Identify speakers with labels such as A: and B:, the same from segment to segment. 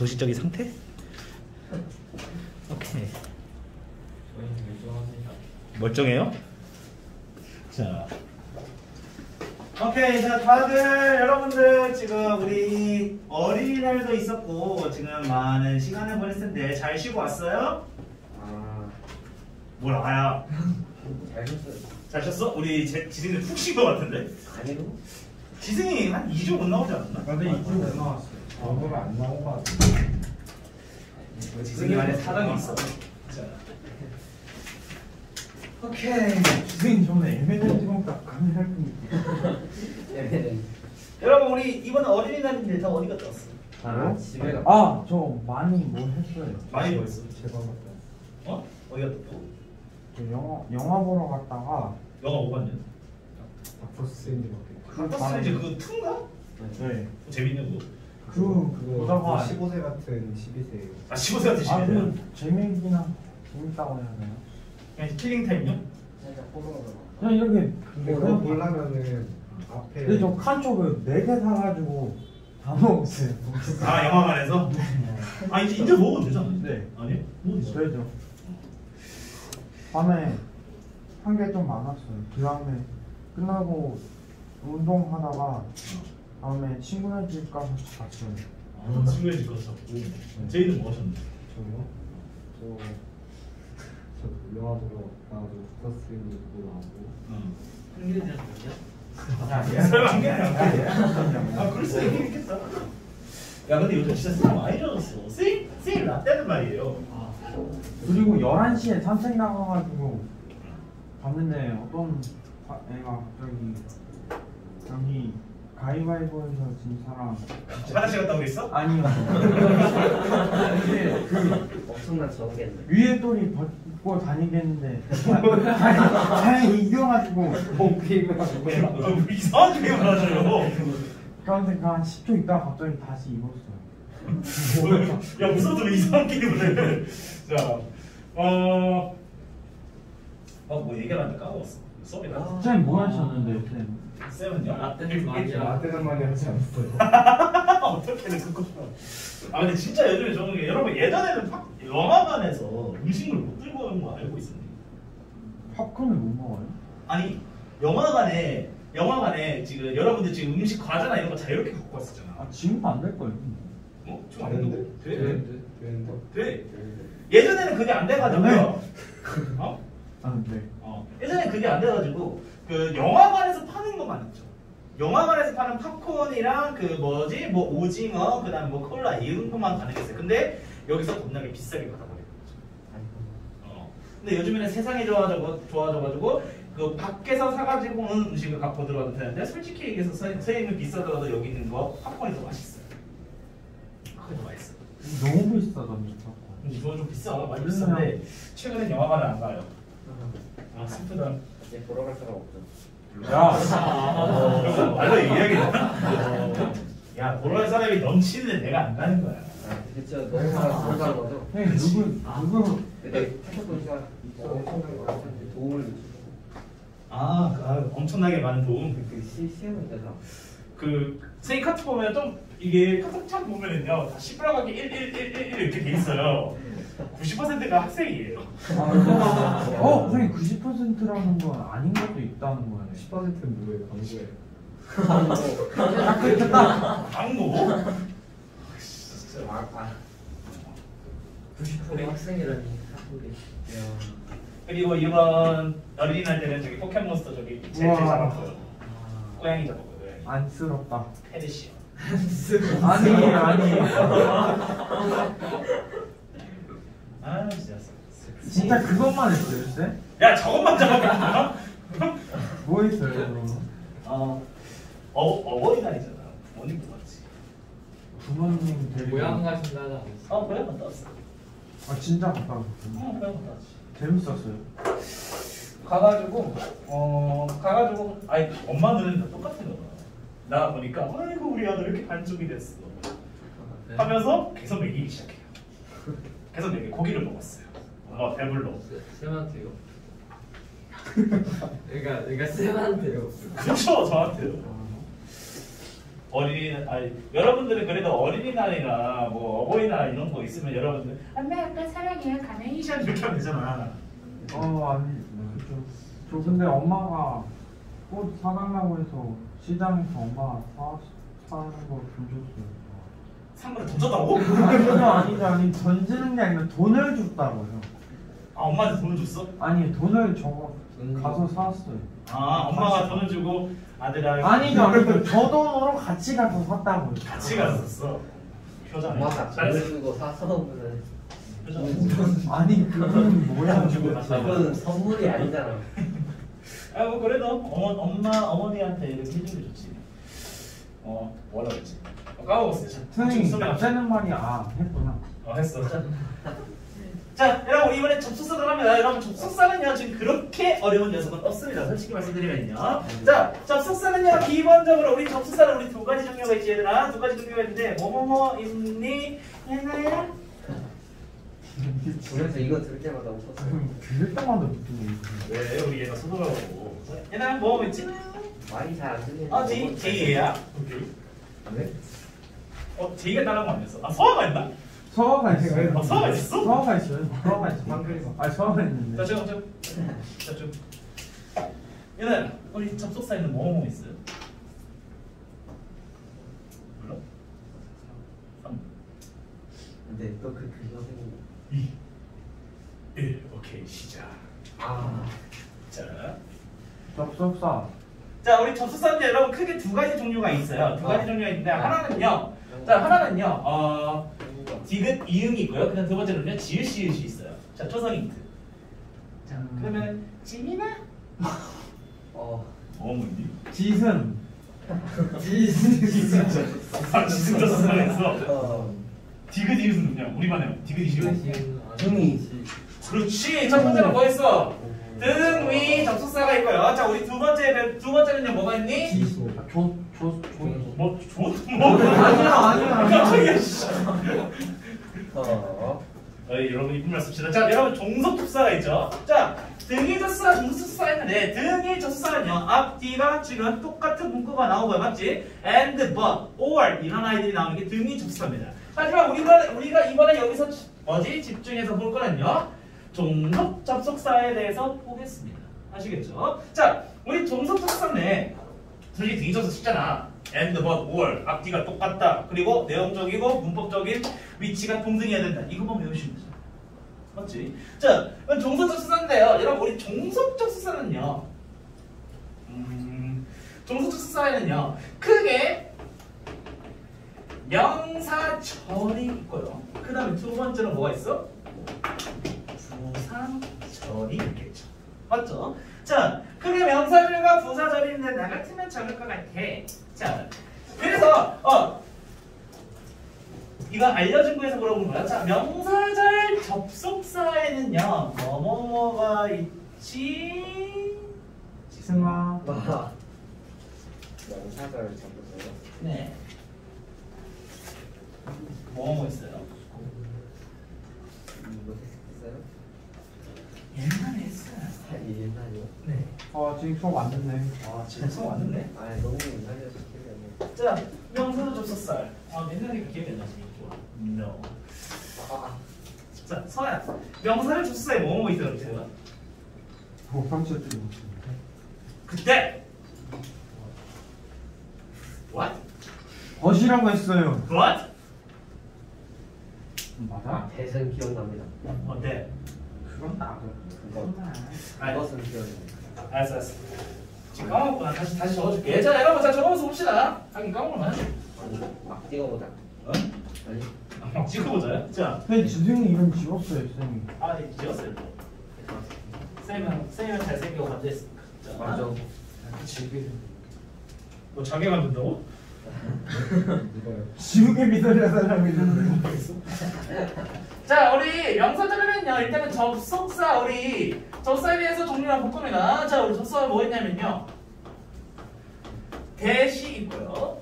A: 정신적인 상태? 오케이. 멀쩡해요? 자. 오케이, 자, 다들 여러분들 지금 우리 어린이날도 있었고 지금 많은 시간을 보냈을 텐데 잘 쉬고 왔어요?
B: 아,
A: 뭘 아야?
B: 잘 줬어요.
A: 잘 쉬었어? 우리 제, 지승이 푹 쉰 것 같은데?
B: 아니요.
A: 지승이 한 2주 못 나오지 않았나?
C: 근데 이쪽 못 나왔어요. 저거는 안 나온 것 같아요.
A: 지승이만의 사정이 있어. 자. 오케이.
C: 저는 M&M 찍었다 카메라 끈
B: 네.
A: 여러분 우리 이번 어린이날인데 다 어디 갔다 왔어?
B: 아, 집에 가.
C: 아, 저 많이 뭘 했어요.
A: 많이 뭐 했어?
C: 제가 갔다.
A: 어? 어디 갔다 또?
C: 저 영화 영화 보러 갔다가
A: 영화 뭐 봤냐?
C: 닥터 스트레인지밖에.
A: 닥터 스트레인지 그 2인가?
C: 네.
A: 재밌는 거.
C: 그
D: 그거
C: 보다가
D: 15세 같은 12세
A: 아 15세한테
C: 아,
A: 시키네.
C: 그 재미있기나 재밌다고 해야 되나?
A: 그냥 킬링 타임요?
C: 그냥 이렇게
D: 근데 그거 보려면은 앞에
C: 근데 저 칸초 그네개 사가지고 다 먹었어요.
A: 아 영화관에서? 아 이제 이제 먹어도 되잖아.
C: 네.
A: 아니? 먹어도 되죠.
C: 그래죠. 밤에 한 게 좀 많았어요. 그 다음에 끝나고 운동하다가 다음에 친구네 집 가서 갔어요.
A: 아 친구의 집 가서 잡고. 제이는 뭐 하셨는데?
D: 저요? 저, 저 영화 보러 닥터 스트레인지 보고 나오고
A: 응.
B: 한길에 대한 뭐냐?
C: 야,
A: 설마 아 그럴 수 있긴 있겠다. 야 근데 요즘 진짜 세일 많이 젖었어. 세일 세일 났다는 말이에요.
B: 아,
C: 그리고 11시에 산책 나가가지고 봤는데 어떤 가- 애가 갑자기 여기 가위바위보에서 진 사람
A: 화장실 갔다 오겠어?
C: 아니요 이게 그
B: 엄청난 저겠네.
C: 위에 똘이 벗고 다니겠는데 다행히 이겨가지고
A: 뭐 이상한 소리 하셔요.
C: 그런데 그한 10초 있다가 갑자기 다시 입었어요
A: 야 무서워도 왜 이상한 게임을 해? 자, 어, 어뭐 얘기하는데 까먹었어. 수업이 나.
C: 쌤뭐 하셨는데요 쌤?
A: 쌤은요?
B: 라떼는 많이야.
D: 라떼는 많이 하지 않았어요
A: 어떻게든 그거. 아 근데 진짜 요즘에 좋은 게 여러분 예전에는 팝- 영화관에서 음식을 못 들고 오는 거 알고 있었니?
C: 팝콘을 못 먹어요?
A: 아니 영화관에 영화관에 지금 여러분들 지금 음식 과자나 이런 거 자유롭게 갖고 왔었잖아.
C: 아 지금도 안 될 거예요
A: 어? 지금 안 되는데? 돼?
D: 되는데
A: 돼. 예전에는 그게 안 돼가지고요. 어?
C: 아 네.
A: 어. 예전에 그게 안 돼가지고 그 영화관에서 파는 것만 있죠. 영화관에서 파는 팝콘이랑 그 뭐지 뭐 오징어 그다음 뭐 콜라 이런 것만 가능했어요. 근데 여기서 겁나게 비싸게 받아버리는 거죠. 어. 근데 요즘에는 세상이 좋아져 좋아져가지고 그 밖에서 사가지고 오는 음식을 갖고 들어가도 되는데 솔직히 얘기해서 선- 선생님은 비싸더라도 여기 있는 거 팝콘이 더 맛있어요. 그게 더 맛있어.
C: 너무 비싸던데 팝콘
A: 이거 좀 비싸 많이 비싼데 최근엔 영화관을 안 가요. 아 슬프다.
B: 이제 보러 갈 사람 없죠.
C: 야
A: 말로 얘기하겠다. 야 보러 갈 사람이 넘치는데 내가 안 가는 거야.
B: 아, 진짜 너무 많아서 못 가는 거죠?
C: 형님 누구 누구
B: 근데 보니까 도움을.
A: 아, 그, 아, 엄청나게 많은 도움.
B: 그 시, 시험은 대상.
A: 그 세이 카트 보면 좀 이게 카트 참 보면은요 다 시뻘겋게 1, 1, 1, 1, 1 이렇게 돼 있어요. 90%가 학생이에요.
C: 어 선생님 90%라는 건 아닌 것도 있다는 거예요
D: 10%는 누구예요? 광고예요
C: 딱
A: 광고?
B: 아, 아. 90% 학생이라니.
A: 그리고 이번 어린이날 때는 저기 포켓몬스터 저기
C: 우와.
A: 잡았고요.
B: 아.
A: 고양이 잡았거든.
C: 안쓰럽다
A: 페르시아.
C: 아니 아니
A: 아 진짜.
C: 진짜 그것만 했어요 쌤?
A: 야 저것만 잡았구나.
C: 뭐 했어요 그러면?
A: 어, 어 어버이날이잖아. 부모님 뽑았지.
C: 부모님 데리고
E: 고향 가신다는
A: 아 고향 갔다 왔어.
C: 아 진짜 갔다 오셨어요?
A: 어 고향 갔다 왔지.
C: 재밌었어요
A: 가가지고 어 가가지고 아니 엄마 다 똑같은 거야. 나 보니까 아이고 우리 아들 이렇게 반쪽이 됐어.
E: 네.
A: 하면서 계속 먹이기 시작해요. 계속 먹이 고기를 먹었어요. 엄마 배불러.
E: 쌤한테요. 그러니까 그러니까 쌤한테요.
A: 그쵸 저한테요. 어린이 아니 여러분들은 그래도 어린이날이나 뭐 어버이날 이런 거 있으면 여러분들 엄마 아빠 사랑해요 가네이션 이렇게 하면 되잖아.
C: 어 아니 그죠 저 근데 엄마가 꽃 사달라고 해서 시장에서 엄마 사 사는 거 던졌어요
A: 상금을 던졌다고?
C: 아니죠 아니죠 아니 던지는 게 아니라 돈을 줬다고요.
A: 아 엄마한테 돈을 줬어?
C: 아니 돈을 저거
B: 돈
C: 가서 사왔어요.
A: 아 엄마가 돈을 주고 아들아
C: 아니죠 아니죠. 저 돈으로 같이 가서 샀다고요.
A: 같이 갔었어. 표정이.
B: 엄마가
A: 잘했어.
B: 돈 주고 사서 오면은
A: 표정이.
C: 아니 그거는 뭐야.
A: 주고.
B: 그건 선물이 아니잖아.
A: 아 뭐 그래도 어머, 엄마 어머니한테 이렇게 해주는 게 좋지. 어 뭐라 그랬지? 어, 까먹었어. 자,
C: 선생님
A: 소개 갑시다.
C: 갑자는 말이 아 했구나
A: 어 했어. 자, 자 여러분 이번에 접속사 들어갑니다. 여러분 접속사는요 지금 그렇게 어려운 녀석은 없습니다. 솔직히 말씀드리면요. 자 접속사는요 기본적으로 우리 접속사는 우리 두 가지 종류가 있지 얘들아 두 가지 종류가 있는데 뭐뭐뭐 있니? 얘나야?
B: 그래서 이거 들을 때마다 웃었어요.
C: 들을 때마다 웃기네
A: 왜 우리 얘가 소설하고 얘나 뭐뭐 있지?
B: 말이 잘안 들리는.
A: 아 J J야? 오케이.
B: 네?
A: 어 J가 따라한 거 아니었어? 아 서아가 있나?
C: 서화가 있어요
A: 아, 서화가 있었어?
C: 서화가 있어요 서화가 있어요 아니 서화가 있는데
A: 자 지금 좀. 자 좀. 얘는 우리 접속사에는 뭐뭐 있어요? 몰라? 3,
B: 근데 또그 생긴
A: 2, 1 오케이 시작.
B: 아.
A: 자.
C: 접속사
A: 자 우리 접속사인데 여러분 크게 두 가지 종류가 있어요. 두 가지 종류가 있는데 하나는요. 자 하나는요. 어 디귿 이응이 있고요. 그다음 두 번째는요. 지읒 시읒이 있어요. 자 초성 힌트. 자
C: 음.
A: 그러면 지민아
B: 어.
A: 뭐 뭐니?
C: 지승
A: 아 지승 접속사에서
B: 어.
A: 디귿 이응은 뭐냐? 우리만 해요. 디귿 이응.
B: 등이.
A: 그렇지. 첫 번째는 뭐 있어? 등, 위, 접속사가 있고요. 자 우리 두 번째 두 번째는요 뭐가 있니?
C: 조조 조
A: 뭐 좋? 뭐?
C: 아니야 아니야
A: 깜짝이야. 씨.
B: 어.
A: 어이, 여러분 이쁜 말씀 씁시다. 자, 여러분 종속 접사가 있죠. 자, 등이 접사, 종속 접사가 있는데 등이 접사는요. 앞뒤가 지금 똑같은 문구가 나오고요, 맞지? and, but, or 이런 아이들이 나오는 게 등이 접사입니다. 하지만 우리가 우리가 이번에 여기서 뭐지 집중해서 볼 거는요. 종속 접속사에 대해서 보겠습니다. 아시겠죠? 자, 우리 종속 솔직히 등이 접사 쉽잖아. and, but, or 앞뒤가 똑같다. 그리고 내용적이고 문법적인 위치가 동등해야 된다. 이거만 외우시면 되죠. 맞지? 자, 그럼 종속적 수사인데요. 여러분, 우리 종속적 수사는요. 음, 종속적 수사에는요. 크게 명사 절이 있고요. 그 다음에 두 번째는 뭐가 있어? 부사절이 있겠죠. 맞죠? 자, 크게 명사절과 부사절이 있는데 나 같으면 적을 것 같아. 자, 그래서 어 이거 알려준 거에서 물어보는 거야. 자, 명사절 접속사에는요, 뭐뭐뭐가 있지?
C: 지승아
B: 와. 명사절 잡으세요.
A: 네. 뭐뭐 있어요?
B: 이거 했어요?
A: 옛날에 했어요.
B: 아, 옛날이요?
A: 네.
C: 아 지금 수업 왔는데
A: 아, 지금 수업 왔는데?
B: 아, 너무 옛날이어서 기억이 안 나.
A: 자, 명사절 접속사. 아, 옛날에 기억이 안 나지? 좋아. No.
B: 아,
A: 자, 서야. 명사절 접속사에 뭐뭐 있어요, 제가?
C: 뭐 상처 좀
A: 그때. What?
C: 벗이라고 했어요
A: What?
C: 맞아?
B: 아, 대선 기억납니다.
A: 어때?
C: 그건 나고
B: 그거.
A: 아. 알았어, 알았어. 지금 까먹었구나. 다시, 다시 적어줄게. 자, 여러분, 자, 적어보면서 봅시다. 하긴.
B: 아니, 막 찍어보자.
A: 어?
B: 아니,
A: 아, 막 찍어보자요. 자,
C: 근데 지승이 이름 지웠어요 쌤이
A: 아, 이 지웠어요. 쌤은, 쌤은 잘생기고 감자했으니까. 자,
B: 맞아.
A: 그치. 뭐 자기 만든다고?
C: 지우개 믿으려달라고 했는데
A: 자, 우리 명사절에는요, 일단은 접속사, 우리 접사에 대해서 종류를 볼 겁니다. 자, 우리 접사가 뭐 있냐면요. 대시 있고요.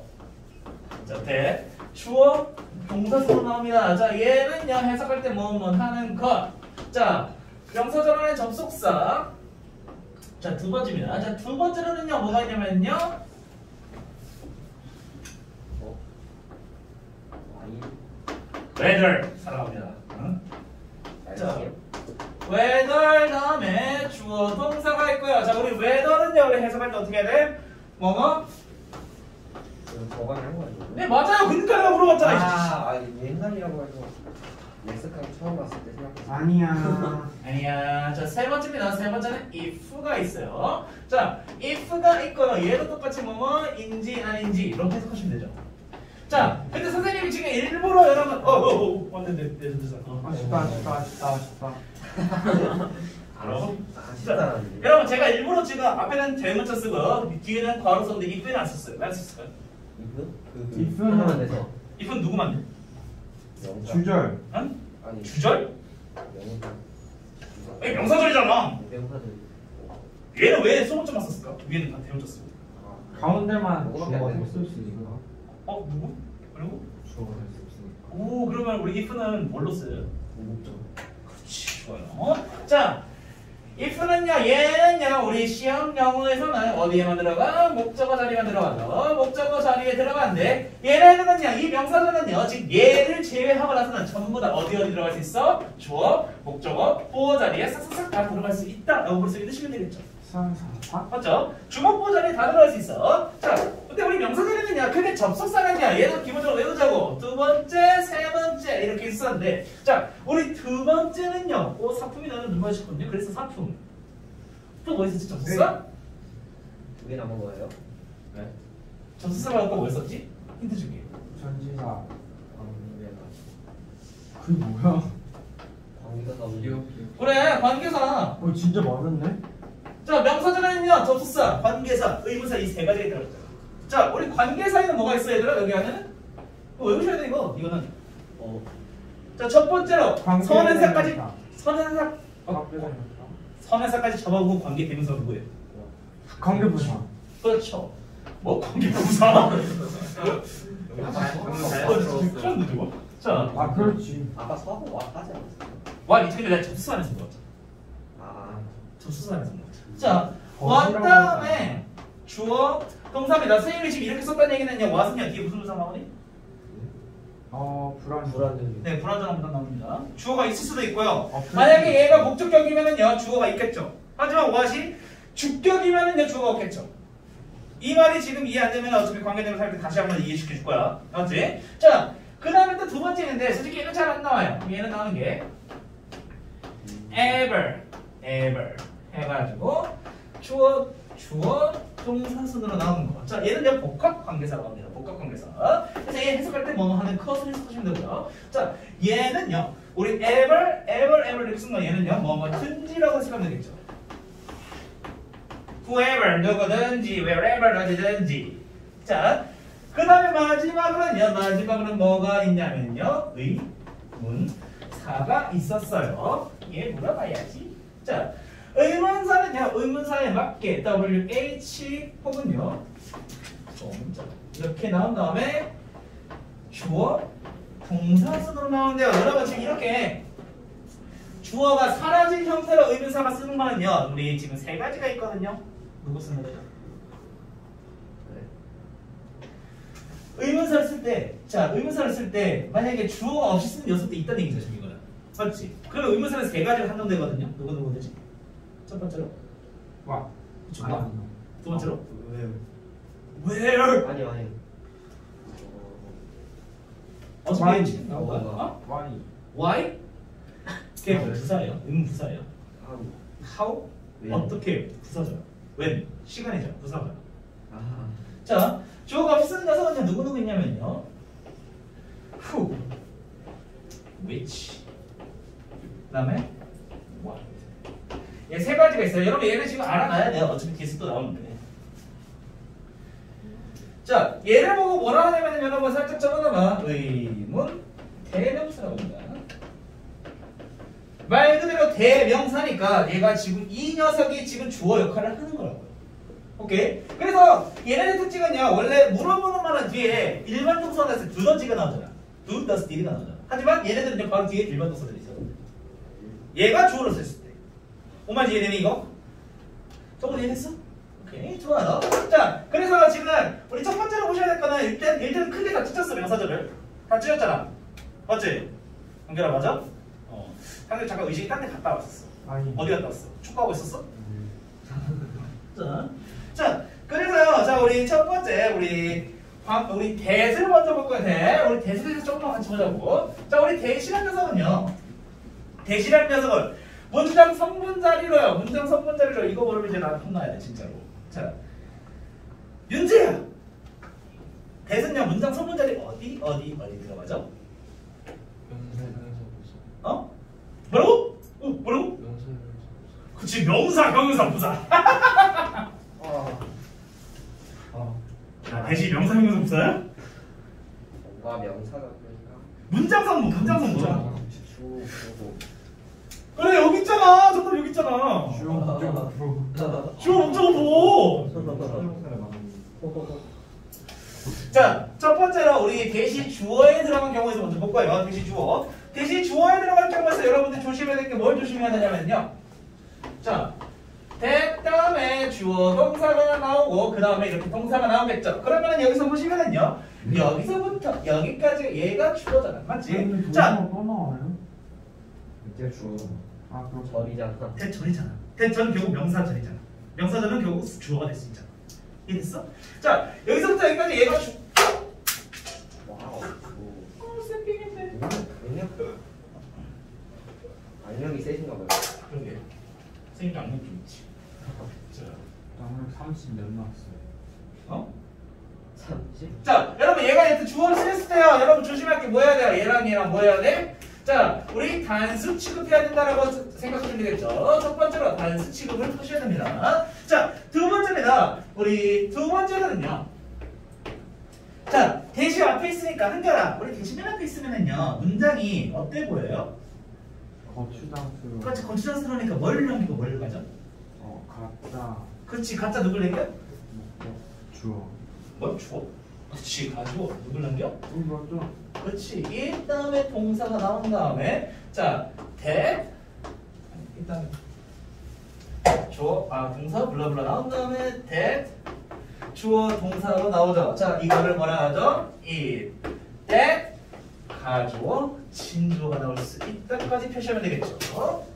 A: 자, 대, 주어, 동사수로 나옵니다. 자, 얘는요, 해석할 때 뭐, 뭐 하는 것. 자, 명사절에는 접속사. 자, 두 번째입니다. 자, 두 번째로는요, 뭐가 있냐면요.
B: 아니
A: weather 살아갑니다. 응?
B: 날씨요?
A: weather 다음에 주어 동사가 있고요. 자, 우리 weather는요, 우리 해석할 때 어떻게 해야 돼? 뭐뭐?
B: 저번에
A: 네, 맞아요. 그러니까 내가 물어봤잖아. 이
B: 아, 아 옛날이라고 해서 예습하기 처음 봤을 때 생각했어
C: 아니야.
A: 아니야. 자, 세 번째입니다. 세 번째는 if가 있어요. 자, if가 있고요. 얘도 똑같이 뭐뭐 인지 아닌지 이렇게 해석하시면 되죠. 자, 근데 선생님이 지금 일부러 여러분, 어, 어, 어, 왔는데, 내 손에서. 어.
C: 아쉽다, 아쉽다, 아쉽다, 아쉽다.
A: 여러분,
B: 아 진짜라는데
A: 여러분, 제가 일부러 지금 앞에는 대문자 쓰고 뒤에는 괄호 썼는데 if는 안 썼어요. 왜안 썼어요?
B: 이프? 그
C: if는
B: 하나만 내서
A: if는 누구 만들?
B: 명사
C: 주절.
A: 응?
B: 아니
A: 주절?
B: 명사
A: 이 명사절이잖아.
B: 명사들
A: 얘는 왜 소문자만 썼을까? 위에는 다 대문자 쓰고.
B: 아,
C: 가운데만
B: 뭐가 안
D: 주어가
B: 되네.
D: 쓸수 있나?
A: 어, 누구? 그리고?
D: 주어가 쓸수 없으니까.
A: 오, 그러면 우리 if는 뭘로 써요?
B: 목적
A: 그렇지 좋아요. 자, if는요, 얘는요, 우리 시험 영어에서는 어디에만 들어가? 목적어 자리만 들어가죠. 목적어 자리에 들어가는데 얘네들은요, 이 명사들은요, 지금 얘를 제외하고 나서는 전부 다 어디 어디 들어갈 수 있어? 주어, 목적어, 보어 자리에 싹싹싹 다 들어갈 수 있다 라고 볼 수 있으시면 되겠죠.
C: 상사.
A: 맞죠? 주먹보 자리에 다 들어갈 수 있어. 자, 근데 우리 명사절에는요, 크게 접속사는요, 얘는 기본적으로 외우자고. 두 번째, 세 번째, 이렇게 있었는데, 자, 우리 두 번째는요, 오, 사품이 나는 누가 싶거든요. 그래서 사품. 또 뭐 있었지, 접속사?
B: 두개 남은 거예요?
A: 네. 접속사가 아까 뭐 했었지? 힌트 줄게.
C: 전지사. 그게 뭐야?
E: 기억.
A: 그래, 관계사.
C: 어, 진짜 많았네?
A: 자, 명사절에는요, 접속사, 관계사, 의문사 이 세 가지가 들어있잖아. 자, 우리 관계사에는 뭐가 있어, 얘들아? 여기 안에는? 이거 외우셔야 돼, 이거. 이거는.
B: 어
A: 자, 첫 번째로, 선행사까지. 선행사, 어. 선행사까지 잡아보고 관계 대명사 누구예요?
C: 관계부사.
A: 그렇죠. 뭐 관계 부사?
B: 잘
A: 누구? 자,
C: 아, 그렇지.
B: 아까 서하고 와까지 않았어요?
A: 와 이틀 내가 접수안에서 먹었잖아.
B: 아
A: 접수안에서 먹었잖아. 자, 왔 다음에 주어 동사입니다. 선생님이 지금 이렇게 썼다는 얘기는요. 왔으냐 뒤에 무슨 부사 나오니?
C: 어, 불안.
B: 불안전
A: 네, 불안전한 부사 나옵니다. 주어가 있을 수도 있고요.
C: 어,
A: 만약에 얘가 목적격이면은요 주어가 있겠죠. 하지만 what이 주격이면은요 주어가 없겠죠. 이 말이 지금 이해 안 되면 어차피 관계대명사 할때 다시 한번 이해시켜 줄 거야. 맞지? 자, 그 다음에 또 두 번째인데 솔직히 얘는 잘 안 나와요. 얘는 나오는 게 ever, ever 해가지고 주어, 주어, 동사순으로 나오는 거. 자, 얘는 이제 복합 관계사라고 합니다. 복합 관계사. 그래서 얘 해석할 때 뭐뭐 하는 컷을 해석하시면 되고요. 자, 얘는요, 우리 ever, ever, ever 이렇게 쓴거 얘는요, 뭐뭐 든지라고 해석하면 되겠죠. whoever, 누구든지, wherever, 어디든지. 자, 그 다음에 마지막으로는요, 마지막으로는 뭐가 있냐면요, 의문사가 있었어요. 얘 물어봐야지. 자, 의문사는 요, 의문사에 맞게 WH 혹은요, 동자. 이렇게 나온 다음에 주어, 동사순으로 나오는데요. 여러분 지금 이렇게 주어가 사라진 형태로 의문사가 쓰는 거는요, 우리 지금 세 가지가 있거든요. 누구 쓰는 거죠? 의문사를 쓸 때, 자, 의문사를 쓸 때, 만약에 주어가 없이 쓰는 요소도 있다는 얘기죠, 지금 이거는. 맞지? 그러면 의문사는 세 가지로 한정되거든요. 누구 누구 되지? 첫 번째로,
C: 와.
A: 그쵸?
C: 아니,
A: 두 번째로,
B: 왜요?
A: where?
B: 아니 아니
A: 어떻게
C: why?
A: 나온 거야? 어?
C: 와이.
A: why? 그게 부사예요. 의문부사예요.
B: 아
A: how?
B: 왜?
A: 어떻게 부사죠? when? 시간이죠. 부사가.
B: 아
A: 자, 주어가 없이 쓰는 녀석은 누구 누구 있냐면요. who, which, 그 다음에 what. 예, 세 가지가 있어요. 여러분 얘는 지금 알아놔야 돼요. 어차피 기습도 나오는데. 자, 얘를 보고 뭐라 하냐면 여러분 뭐 살짝 적어놔봐. 의문 대명사라고 합니다. 말 그대로 대명사니까 얘가 지금 이 녀석이 지금 주어 역할을 하는 거라고요. 오케이? 그래서 얘네들 특징은요. 원래 물어보는 말은 뒤에 일반 동사가 나왔을 두 던지가 나오잖아. 두 더스 딜이 나오잖아. 하지만 얘네들은 바로 뒤에 일반 동사들이 있어. 얘가 주어로 쓸수 5만 이해되니 이거? 조금 이해됐어? 오케이 좋아요 자 그래서 지금 우리 첫 번째로 보셔야 될 거는 일단, 일단 크게 다 찢었어 명사들을 다 찢었잖아 맞지? 연결아 맞아? 어 상대 잠깐 의식이 딴 데 갔다 왔었어
C: 아니.
A: 어디 갔다 왔어? 축구하고 있었어? 네. 자, 자 그래서요 자 우리 첫 번째 우리 우리 대세를 먼저 볼 건데 우리 대세에서 조금만 같이 보자고 자 우리 대시란 녀석은요 대시란 녀석은 문장 성분 자리로요. 문장 성분 자리로 이거 모르면 이제 나한테 혼나야 돼 진짜로. 자, 윤재야. 대는요 문장 성분 자리 어디 어디 어디 들어가죠? 어? 뭐라고? 어, 뭐라고?
E: 명사명사
A: 그치 명사 경사 부사.
B: 어.
A: 어. 야, 대시 명사 경사 부사야?
B: 뭔가 명사가 그러니까
A: 문장 성분 문장 성분.
B: 주 주고
A: 그래 여기 있잖아. 정답 여기 있잖아.
C: 주요 목적 주로
A: 주어 목적어
D: 말하는
A: 자, 첫 번째로 우리 대시 주어에 들어간 경우에서 먼저 볼 거예요. 대시 주어. 대시 주어에 들어간 경우에서 여러분들 조심해야 될 게 뭘 조심해야 되냐면요. 자, 대 다음에 주어 동사가 나오고 그 다음에 이렇게 동사가 나오겠죠. 그러면 여기서 보시면은요. 여기서부터 여기까지 얘가 주어잖아. 맞지? 자,
C: 또 나와요?
D: 주어
C: 아 그렇
B: 절이잖아.
A: 대전이잖아. 대전 결국 명사전이잖아. 명사전은 결국 주어가 될 수 있잖아. 이해됐어? 자, 여기서부터 여기까지 얘가 주...
B: 와우. 주.
A: 어,
B: 세신가 봐요.
A: 그러게. 선생님도 악력 좀 있지. 자,
C: 나는 30몇 나왔어요
A: 어?
B: 30.
A: 자, 여러분 얘가 이렇게 주어를 쓰였을 때요. 여러분 조심할 게 뭐 해야 돼요? 얘랑 얘랑 뭐 해야 돼? 자, 우리 단수 취급해야 된다라고 생각하시면 되겠죠. 첫 번째로 단수 취급을 하셔야 됩니다. 자, 두 번째입니다. 우리 두 번째는요. 자, 대시 앞에 있으니까 한결아, 우리 대시 맨 앞에 있으면은요, 문장이 어때 보여요?
C: 거추장스러워
A: 그렇지, 거추장스러우니까 뭘 넘기고 뭘 가죠?
C: 어 가짜
A: 그렇지, 가짜 누굴?
C: 목적 주어
A: 뭘 줘? 그렇지, 가지고 누굴 남겨?
C: 이거죠?
A: 그렇지. 이 다음에 동사가 나온 다음에 자, 대 일단 주어 아 동사 블라블라 나온 다음에 대 주어 동사로 나오죠. 자, 이거를 뭐라 하죠? 이대 가주어 진주어가 나올 수 있다까지 표시하면 되겠죠.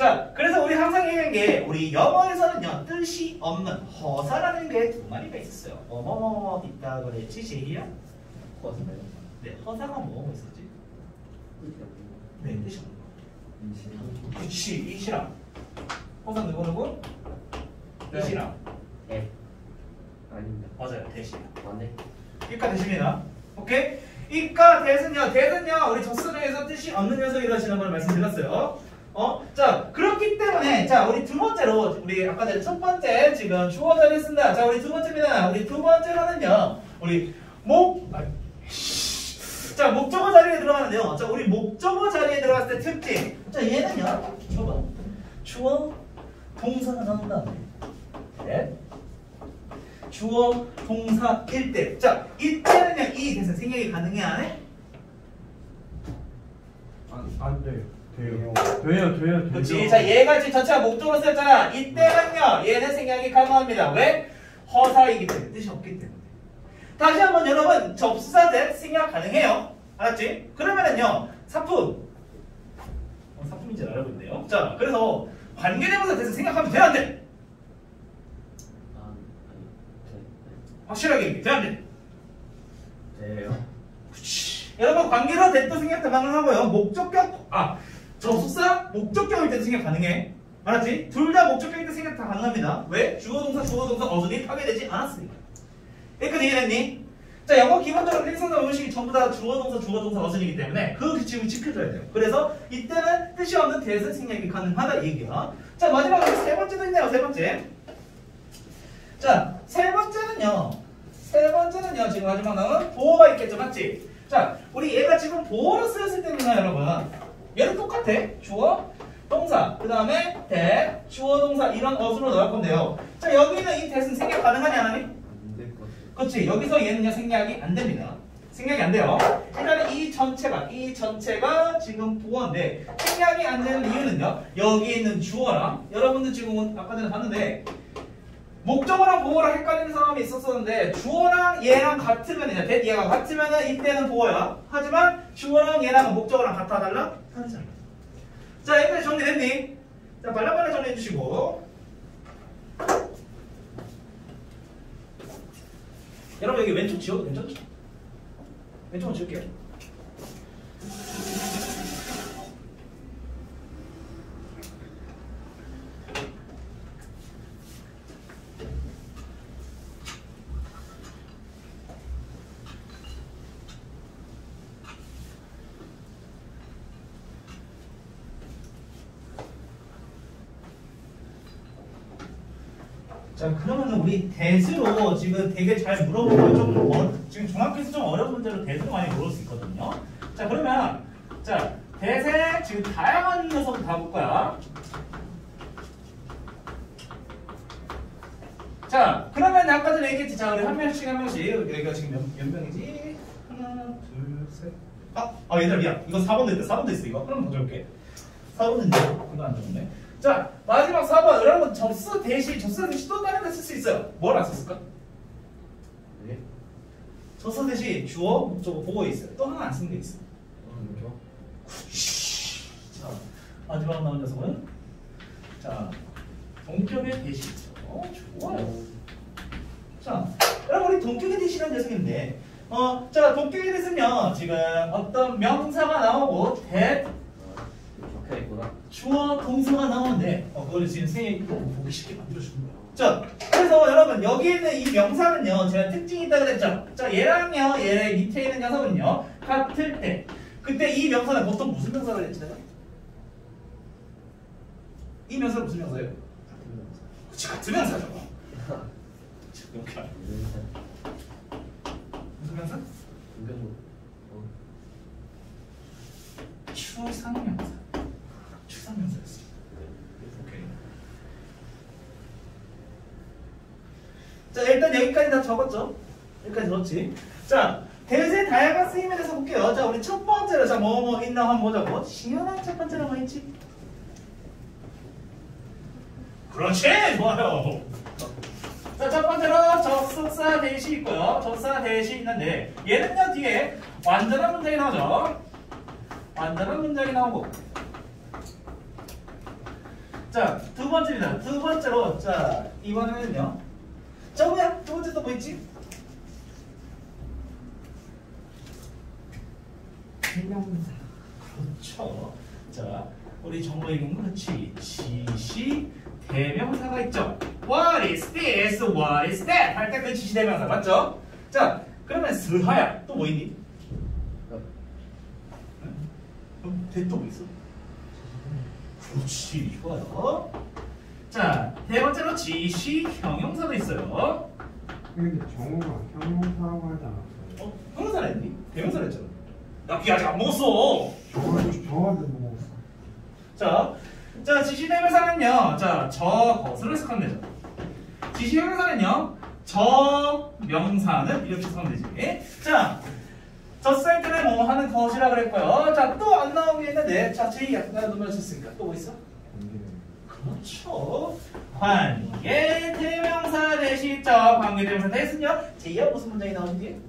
A: 자, 그래서 우리 항상 얘기한 게 우리 영어에서는요 뜻이 없는 허사라는 게 두 마리가 있었어요. 뭐뭐뭐 있다 그랬지 제희야?
B: 거짓말.
A: 네, 허사가 뭐뭐 있었지? 네, 뜻이 없는 거. 그렇지, 이시랑. 허사 누구 누구?
B: 네.
A: 이시랑.
B: 대. 아닙니다.
A: 맞아요, 대시.
B: 맞네.
A: 이과 대시입니다. 오케이? 이과 대는요, 대는요, 우리 적수중에서 뜻이 없는 녀석이라시는 걸 말씀드렸어요. 어? 자, 그렇기 때문에, 자, 우리 두 번째로, 우리 아까 전에 첫 번째 지금 주어 자리를 쓴다. 자, 우리 두 번째입니다. 우리 두 번째로는요, 우리 목, 아, 자, 목적어 자리에 들어가는데요. 자, 우리 목적어 자리에 들어갔을 때 특징. 자, 얘는요, 봐봐. 주어, 동사가 나온 다음에, 네. 주어, 동사, 일 때. 자, 이때는요, 이 대사 생략이 가능해, 안 해?
C: 안, 안 돼요 돼요 돼요 돼요 돼요
A: 그렇지. 자, 얘가 지금 전체가 목적으로 쓰였잖아. 이때는요, 얘는 생략이 가능합니다. 왜? 허사이기 때문에. 뜻이 없기 때문에. 다시 한번 여러분, 접수사 대 생략 가능해요. 알았지? 그러면은요, 사품. 어, 사품인지 알고 있네요. 자, 그래서 관계대명사 대해서 생각하면 돼, 안 돼?
B: 아, 아니.
A: 확실하게 얘기해. 돼, 안 돼?
B: 대. 돼요.
A: 그치. 여러분 관계로 됐다 생각도 가능하고요. 목적격 아 접속사 목적격일 때도 생각 가능해. 알았지? 둘 다 목적격일 때 생각 다 가능합니다. 왜? 주어 동사 주어 동사 어순이 파괴되지 않았으니까. 여기까지 이해했니? 자 영어 기본적으로 행성과 음식이 전부 다 주어 동사 주어 동사 어순이기 때문에 그 규칙을 지켜줘야 돼요. 그래서 이때는 뜻이 없는 대선 생략이 가능하다 이 얘기야. 자 마지막으로 세 번째도 있네요. 세 번째. 자, 세 번째는요. 세 번째는요. 지금 마지막 나온 보호가 있겠죠. 맞지? 자, 우리 얘가 지금 보호로 쓰였을 때는요, 여러분. 얘는 똑같아. 주어, 동사, 그 다음에 대, 주어, 동사 이런 어순으로 넣을 건데요. 자, 여기는 이 대는 생략 가능하냐, 안 하니? 그렇지. 여기서 얘는요, 생략이 안 됩니다. 생략이 안 돼요. 일단은 이 전체가, 이 전체가 지금 보호인데, 생략이 안 되는 이유는요, 여기 있는 주어랑, 여러분들 지금 아까 전에 봤는데, 목적어랑 보어랑 헷갈리는 상황이 있었었는데 주어랑 얘랑 같으면 이제 that 얘가 같으면은 이때는 보어야. 하지만 주어랑 얘랑 목적어랑 같아 달라? 다르잖아. 자 여기까지 정리됐니? 자 빨리빨리 정리해 주시고. 여러분 여기 왼쪽 지워도 괜찮죠? 왼쪽은 지울게요. 자 그러면 우리 대수로 지금 되게 잘 물어보고 좀 어, 지금 중학교에서 좀 어려운 문제로 대수로 많이 물을 수 있거든요. 자 그러면 자 대세 지금 다양한 녀석 다 볼 거야. 자 그러면 아까 전에 얘기했지. 자 우리 한 명씩 한 명씩 여기가 지금 몇, 몇 명이지? 하나 둘 셋. 아, 아 얘들아 미안. 이거 4번도 있다. 4번도 있어 이거. 그럼 가져올게. 4번은 이거 안 좋네. 자 마지막 4번 여러분 접수 대시 접수 대시 또 다른 데쓸수 있어요. 뭘 안 썼을까?
B: 네?
A: 접수 대시 주어 목적어 보고 있어요. 또 하나 안 쓴 게 있어.
B: 어, 뭐죠?
A: 자 마지막 나온 녀석은 자 동격의 대시죠. 어, 좋아요. 자 여러분 우리 동격의 대시라는 녀석인데 어 자 동격의 대시는요 지금 어떤 명사가 나오고 대
B: 적혀 있구나.
A: 주어 동사가 나오는데 어, 그걸 지금 선생님이 또 보기 쉽게 만들어주는 거예요. 자, 그래서 여러분 여기 있는 이 명사는요 제가 특징이 있다고 그랬죠. 자, 얘랑요 얘 밑에 있는 녀석은요 같을 때 그때 이 명사는 보통 무슨 명사를 했지 내가? 이 명사는 무슨 명사예요? 그치 같은 명사죠. 알아. 무슨 명사? 추상명사였어. 오케이. 자 일단 여기까지 다 적었죠? 여기까지 적었지. 자 대세 다양한 쓰임에 대해서 볼게요. 자 우리 첫 번째로 자 뭐뭐 있나 한번 보자고. 시연한 첫 번째로 뭐 있지? 그렇지 좋아요. 자 첫 번째로 접속사 대시 있고요. 접사 대시 있는데 얘는요 뒤에 완전한 문장이 나오죠. 완전한 문장이 나오고 자, 두 번째입니다. 두 번째로, 자, 이번에는요. 자, 뭐야? 두 번째 또뭐 있지?
C: 해명사.
A: 그렇죠. 자, 우리 정보에게는 그렇지. 지시 대명사가 있죠. What is this? What is that? 할 때 그 지시 대명사 맞죠? 자, 그러면 스하야 또 뭐 있니? 응? 대또 있어? 그렇지, 좋아요. 자, 네 번째로 지시 형용사도 있어요.
C: 근데 정우가 형용사라고 하지 않았어요?
A: 어? 형용사라 했니? 대명사라 했잖아. 나귀 아직 안 먹었어.
C: 정우한테 먹었어.
A: 자, 자 지시 대명사는요. 자, 저 것으로 해석하면 되죠. 지시 형용사는요. 저 명사는 이렇게 해석하면 되지. 자, 젖살 때는 뭐 하는 것이라 그랬고요. 자, 또 안 나오게 했는데, 자, 제이 약간 넘어졌으니까 또 뭐 있어? 그렇죠. 관계 대명사 대시죠. 관계 대명사 대신요. 제이야 무슨 문장이 나오는지?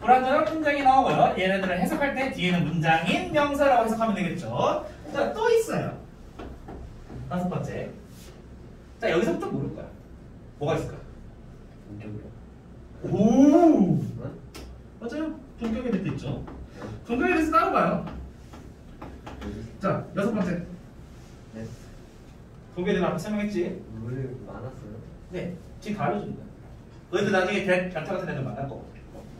A: 불완전한 문장이 나오고요. 얘네들을 해석할 때 뒤에는 문장인 명사라고 해석하면 되겠죠. 자, 또 있어요. 다섯 번째. 자, 여기서부터 모를 거야. 뭐가 있을까? 오!
B: 응?
A: 맞아요. 동격에 대해 있죠. 동격에 대해서 따라봐요. 자, 여섯 번째.
B: 네.
A: 동격에 대해 앞에 설명했지?
B: 물 많았어요.
A: 네. 지금 다 알려준다. 너희들 나중에 대, 단타 같은 애들 만날 거고.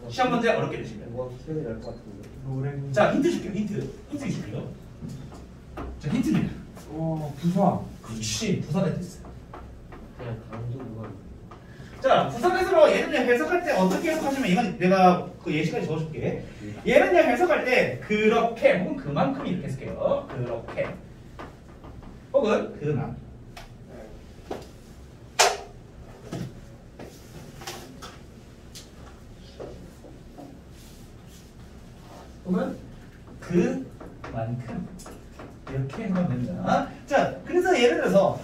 A: 시험 문제 어렵게 내시면.
B: 뭐가 기억이 날 것 같은데.
C: 노래.
A: 자, 힌트 줄게요. 힌트. 힌트 줄게요. 자, 힌트입니다.
C: 어 부사.
A: 그렇지. 부산에 됐어요.
B: 그냥 강조 누가
A: 자, 부산에서 얘는요 해석할 때 어떻게 해석하시면 이건 내가 그 예시까지 적어줄게. 얘는요 해석할 때 그렇게 혹은 그만큼 이렇게 해석해요. 그렇게 혹은 그만. 혹은 그 만큼 이렇게 하면 됩니다. 자, 그래서 예를 들어서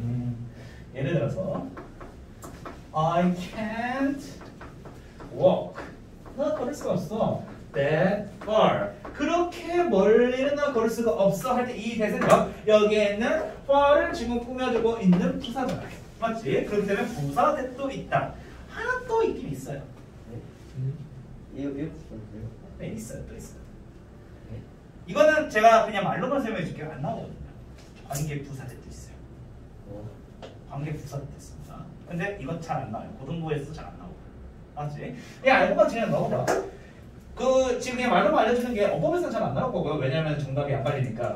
A: 음, 예를 들어서 I can't walk. 나 걸을 수가 없어. That far. 그렇게 멀리는 나 걸을 수가 없어 할 때 이 대세죠. 여기에 있는 far를 지금 꾸며주고 있는 부사잖아. 맞지? 그렇기 때문에 부사대도 있다. 하나 또 있긴 있어요.
B: 무슨
A: 네, 있어요. 또 있어요.
B: 네?
A: 이거는 제가 그냥 말로만 설명해 줄게요. 안 나오거든요. 관계 부사대도 있어요.
B: 어.
A: 관계 부사대도 있습니다. 근데 이건 잘 안 나와요. 고등부에서 잘 안 나오고. 맞지? 그냥 알고만 그냥 넣어봐. 그 지금 그냥 말로만 알려주는 게 어법에서는 잘 안 나올 거고요. 왜냐면 정답이 안 빨리니까.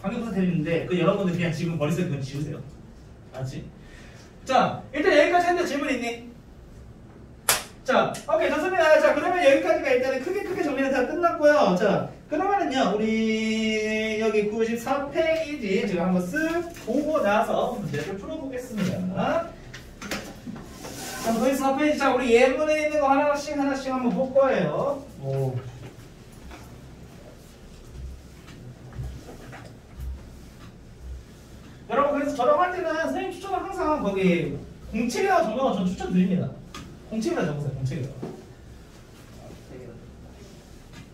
A: 관계 부사대 있는데 그 여러분들 그냥 지금 머릿속에 그건 지우세요. 맞지? 자, 일단 여기까지 했는데 질문 있니? 자, 오케이 좋습니다. 자, 그러면 여기까지가 일단은 크게 크게 정리가 다 끝났고요. 자, 그러면은요, 우리 여기 94페이지 지금 한번 쓱 보고 나서 문제를 풀어보겠습니다. 자, 94페이지. 자, 우리 예문에 있는 거 하나씩 하나씩 한번 볼 거예요.
C: 오.
A: 여러분 그래서 저랑 할 때는 선생님 추천은 항상 거기 공책에다가 적어서 전 추천드립니다. 공책에다 적으세요. 공책에다.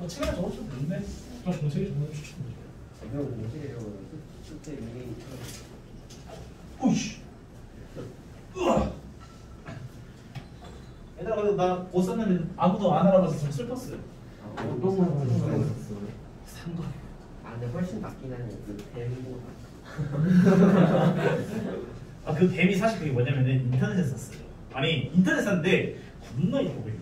B: 되게
A: 뭐 책에다 적어주셔도 되는데 전 공책에 적는 거 추천드려요.
B: 이거 뭐지요? 숙제 미리
A: 오이씨. 으아. 얘들아 그래도 나못 썼는데 아무도 안 알아봐서 좀 슬펐어요.
B: 아,
C: 어떤
B: 거.
A: 산 거예요.
B: 아 근데 훨씬 낫긴 하네. 그 뱀보다.
A: 아그 뱀이 사실 그게 뭐냐면은 인터넷에 샀어요. 아니 인터넷 샀는데 겁나 이뻐 보이고.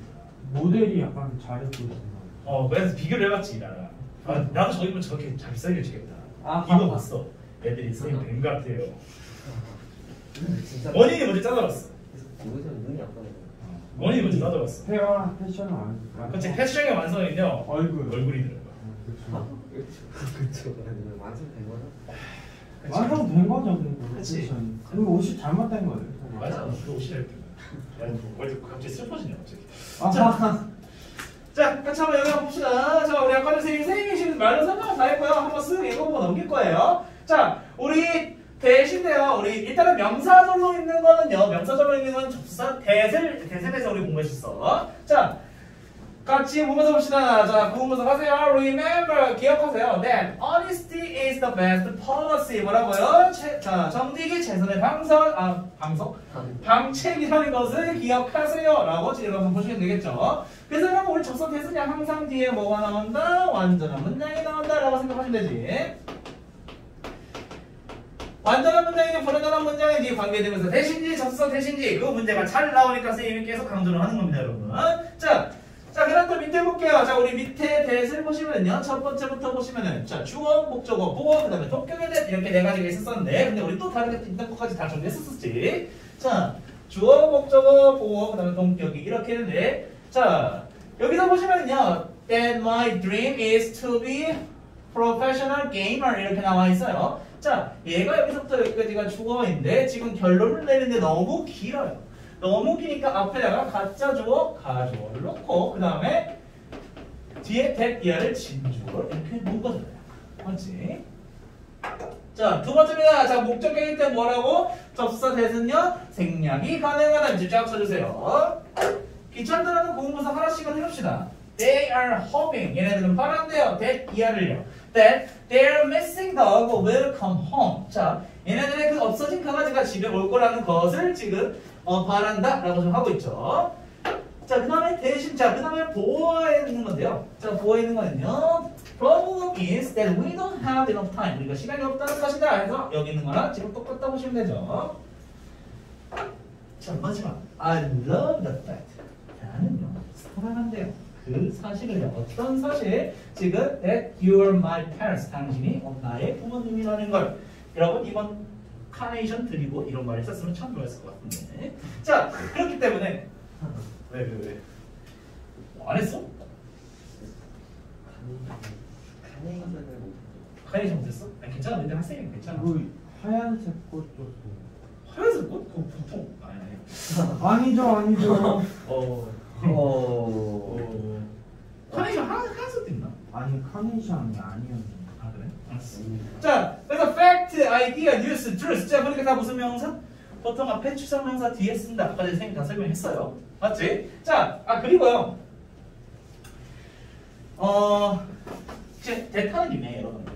C: 모델이 약간 잘 입고 있어.
A: 어 그래서 비교를 해봤지 나랑. 아 나도 저기면 저렇게 잘 써야지겠다.
C: 아,
A: 이거
C: 아,
A: 봤어. 애들이 선생님 뱀 같아요.
B: 진짜.
A: 원인이 먼저 짜다봤어.
B: 여기서 눈이 아파요.
A: 원인이 먼저 짜다봤어.
C: 페어랑 패션은 안. 안-
A: 그치 패션의 완성은요
C: 얼굴.
A: 얼굴이 들어가.
C: 어. 그쵸.
B: 아니면 완성된 거는?
C: 완성된 거죠. 패션이. 그리고 옷이 잘못된 거예요.
A: 맞아. 그 옷이 잘 때. 야, 뭐, 왜 갑자기 슬퍼지냐 갑자기.
C: 아,
A: 자, 같이 한번 한번 봅시다. 자, 우리 아까 선생님, 선생님이 말로 설명을 다 했고요. 한번 쓱 읽어보고 넘길 거예요. 자, 우리 대신에요. 우리 일단은 명사절로 있는 거는요. 명사절로 있는 건 접사 대세를 대세에서 우리 공부했었어. 자, 같이 보면서 봅시다. 자, 보면서 하세요. Remember, 기억하세요. That honesty is the best policy. 뭐라고요? 채, 자, 정직이 최선의 방석, 아, 방석? 방책이라는 것을 기억하세요. 라고 지금 한번 보시면 되겠죠. 그래서 여러분 우리 접속 대수냐 항상 뒤에 뭐가 나온다? 완전한 문장이 나온다. 라고 생각하시면 되지. 완전한 문장이든 불완전한 문장이든 관계되면서 대신지 접속 대신지 그 문제가 잘 나오니까 선생님이 계속 강조를 하는 겁니다 여러분 자, 자 또 밑에 볼게요 자 우리 밑에 대를 보시면은요 첫 번째부터 보시면은 자 주어, 목적어, 보어 그 다음에 동격에 대해 이렇게 네 가지가 있었었는데 근데 우리 또 다르게 있던 것까지 다 정리했었었지 자 주어, 목적어, 보어 그 다음에 동격이 이렇게 했는데 자 여기서 보시면은요 That my dream is to be professional gamer 이렇게 나와 있어요. 자, 얘가 여기서부터 여기까지가 주어인데 지금 결론을 내는데 너무 길어요. 너무 기니까 앞에다가 가짜 주어, 가주어를 놓고 그 다음에 뒤에 대비어를 진주어를 이렇게 놓은 거잖아요. 맞지? 자, 두 번째입니다. 자, 목적격일 때 뭐라고? 접사 대는요 생략이 가능하다. 쫙 써주세요. 귀찮다라는 고음부사 하나씩은 해봅시다. They are hoping. 얘네들은 바란대요. that 이하를요. That their missing dog will come home. 자, 얘네들의 그 없어진 강아지가 집에 올 거라는 것을 지금 어, 바란다 라고 좀 하고 있죠. 자, 그 다음에 대신, 자, 그 다음에 보어에 있는 건데요. 자, 보어에 있는 거는요. Problem is that we don't have enough time. 우리가 시간이 없다는 것이다. 해서 여기 있는 거랑 지금 똑같다 보시면 되죠. 자, 마지막. I love the fact. 나는요, 사랑한대요. 그 사실을요. 어떤 사실? 지금 that you are my parents. 당신이 어, 나의 부모님이라는 걸. 여러분 이번 카네이션 드리고 이런 말을 썼으면 참 좋았을 것 같은데. 자, 그렇기 때문에 왜 왜 왜? 뭐 안 했어?
B: 카네이션을 못.
A: 카네이션 못했어? 아니 괜찮아. 근데 학생이 괜찮아.
C: 그 하얀색 꽃 줬어.
A: 하얀색 꽃? 그거 보통 아니 아니.
C: 아니죠, 아니죠.
A: 어
B: 어.
A: 카네이션 하나 하나 써도 있나?
C: 아니 카네이션이 아니었는데.
A: 자, 그래서 fact, idea, news, truth. 자, 그러니까 다 무슨 명사? 보통 앞에 추상 명사 뒤에 쓴다. 아까 선생님 다 설명했어요. 맞지? 자, 아 그리고요. 어, 이제 대타는 김에 여러분.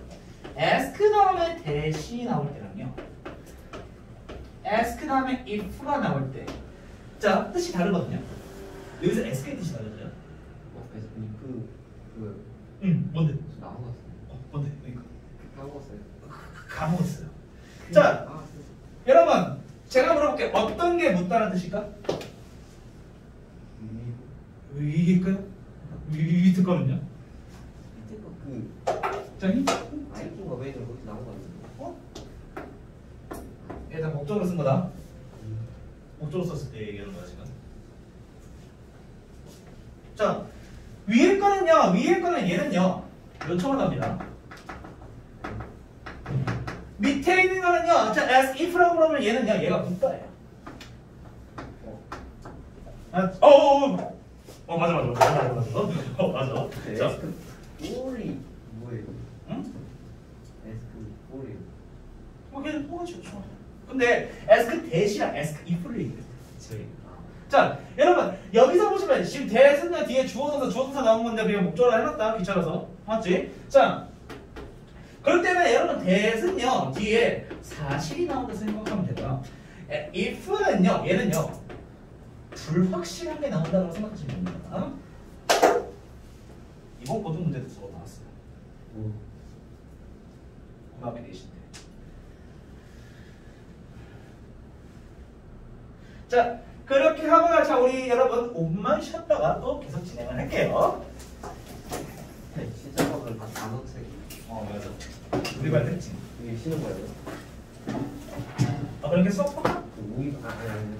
A: ask 다음에 대시 나올 때랑요. ask 다음에 if가 나올 때. 자, 뜻이 다르거든요. 여기서 ask의 뜻이 다르죠.
B: 어, 그래서 그, 그,
A: 응, 뭔데?
B: 그 나온 거 같은데.
A: 어, 뭔데? 이거
B: 까 먹었어요.
A: 까먹었어요. 자,
B: 아,
A: 여러분, 제가 물어볼게요. 어떤 게 묻다는 뜻일까? 위일까요? 위 듣거든요.
B: 밑에 거 그,
A: 자, 힌트.
B: 아이킹과 웨이는 거기 나온 거 같은데.
A: 어? 얘다 목적으로 쓴 거다. 목적으로 썼을 때 얘기하는 거야 지금. 자, 위에 거는요. 위에 거는 얘는요. 요청을 합니다. 밑에 있는 거는요. 자, as if라고 그러면 얘는요. 얘가 묻다예요. 아, 어, 어, 어, 어, 맞아, 맞아, 맞아, 맞아, 맞아, 어, 맞아.
B: 그
A: 자,
B: 에스크 볼이 뭐예요?
A: 응?
B: 에스크 볼이.
A: 뭐 그냥 뭐가 좋죠. 근데 에스크 대시랑 에스크 이프를 얘기해요. 저희. 자, 여러분 여기서 보시면 지금 대승과 뒤에 주어동사 주어동사 나온 건데 그냥 목적으로 해놨다 귀찮아서 맞지? 자, 그럴 때는 여러분 대승요 뒤에 사실이 나온다고 생각하면 된다. 에, if는요 얘는요 불확실한 게 나온다고 생각하시면 됩니다. 이번 고등 문제도 저거 나왔어요. 고등학교 내신데. 자, 그렇게 하고 자 우리 여러분 5분만 쉬었다가 또 계속 진행을 할게요.
B: 네, 다 단어책.
A: 어, 맞아. 우리 말 했지.
B: 이게 쉬는 거예요?
A: 아, 그렇게 할까?
B: 그 우유, 아, 아니, 아니.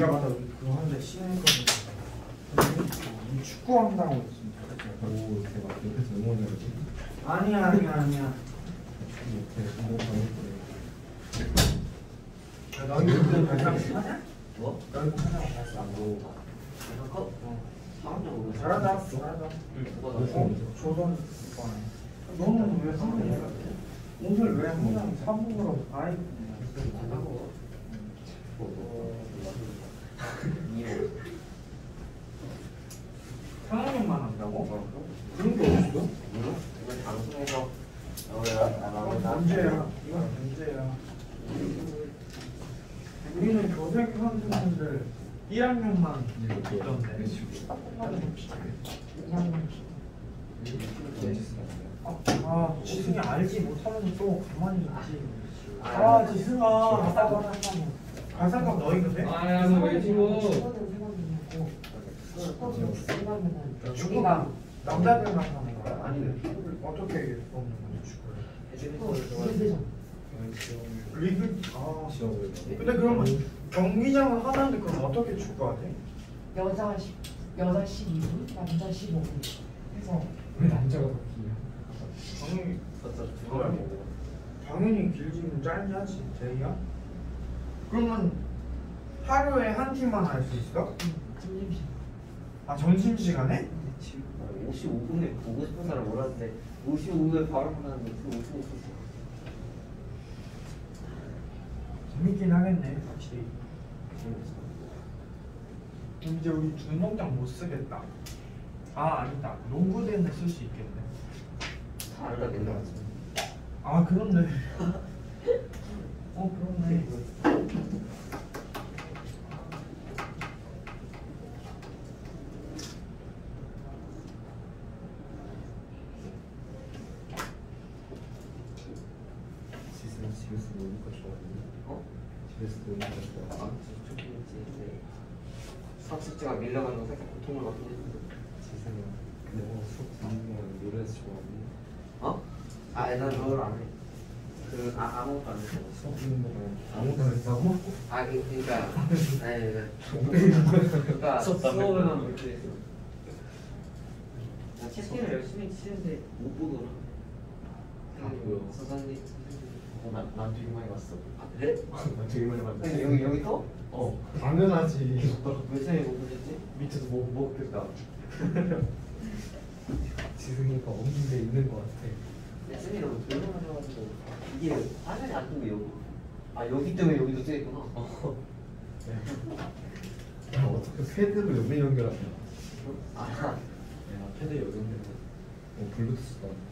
C: 야 맞아 우리 그거 하는데 쉬는 거는 우리 축구 한다고 했습니다
D: 오 대박 옆에서 응원해야 지
C: 아니야 아니야 아니야
D: 이렇게 응원 방송
C: 야, 너희 그때 발상?
B: 뭐?
C: 너희 하냐고 발상
B: 뭐? 이런 거?
C: 어. 어, 너는 왜 항상 사부로 아이.
B: 뭐.
C: 상황만 한다고?
B: 어.
C: 문제야 이건 문제야 우리는 교생 선생님들 1학년만 있던데 1학년 아 지승이 알지 못하면 또 가만히 있지. 아 지승아. 가사감 너희 근데?
E: 아야 너왜 지워
C: 축구가 남자들만 하는 거야?
B: 아니,
C: 어떻게 뽑는 건지
B: 헤드미션.
C: 리그? 아. 근데 그러면 경기장을 하나인데 그럼 어떻게 축구하지?
F: 여자 10, 여자 12분, 남자 15분 해서
D: 왜 남자가 더 기냐
C: 당연히
B: 뭐.
C: 당연히 길지는 짧지 하지 제이야? 그러면 하루에 한 팀만 할 수 있어?
F: 점심시간
C: 아 점심시간에?
B: 55분에 보고 싶은 사람 몰랐는데 55분에 바로 그 55분
C: 재밌긴 하겠네 확실히 그럼 이제 우리 운동장 못 쓰겠다. 아 아니다. 농구대는 쓸 수 있겠네.
B: 다르다 맨날
C: 아 그렇네. 어 그렇네.
D: 집에서 노니까 좋아하니
B: 어?
D: 집에서 노니까 좋아
B: 아 좋긴 했지 근데 수 학 숙제가 밀려가는 거 살짝 고통을 받긴 했는데
D: 지성이 영어 수업 듣는 거 노래에서 좋아하니
B: 어? 아난 그걸 안해 그 아, 아무것도 안 했어
D: 수업 듣는 거 아무도 안 했다고?
B: 아 그- 그러니까 아니 그러니까 그러니까
A: 수업 담배
B: 수업에만 그렇게 했어 나 채팅을 열심히 치는데 못 보더라
D: 아, 뭐야?
B: 선생님 선생님 어, 난, 난 되게 많이 봤어. 아, 그래?
D: 나 되게 많이
B: 봤는데. 여기, 여기 또?
D: 어, 당연하지.
B: 몇 살에 못 보셨지?
D: 밑에서 뭐 먹겠다. 지승이가 없는 데 있는 것 같아.
B: 쌤이 너무 조용하셔가지고 이게 화면이 안 뜨고 여기 아 여기 때문에 여기도 뜨있구나
D: 어. 야, 어떻게 패드로 연결 연결하냐?
B: 아
D: 야, 패드 연결되고. 어, 블루투스다. 이거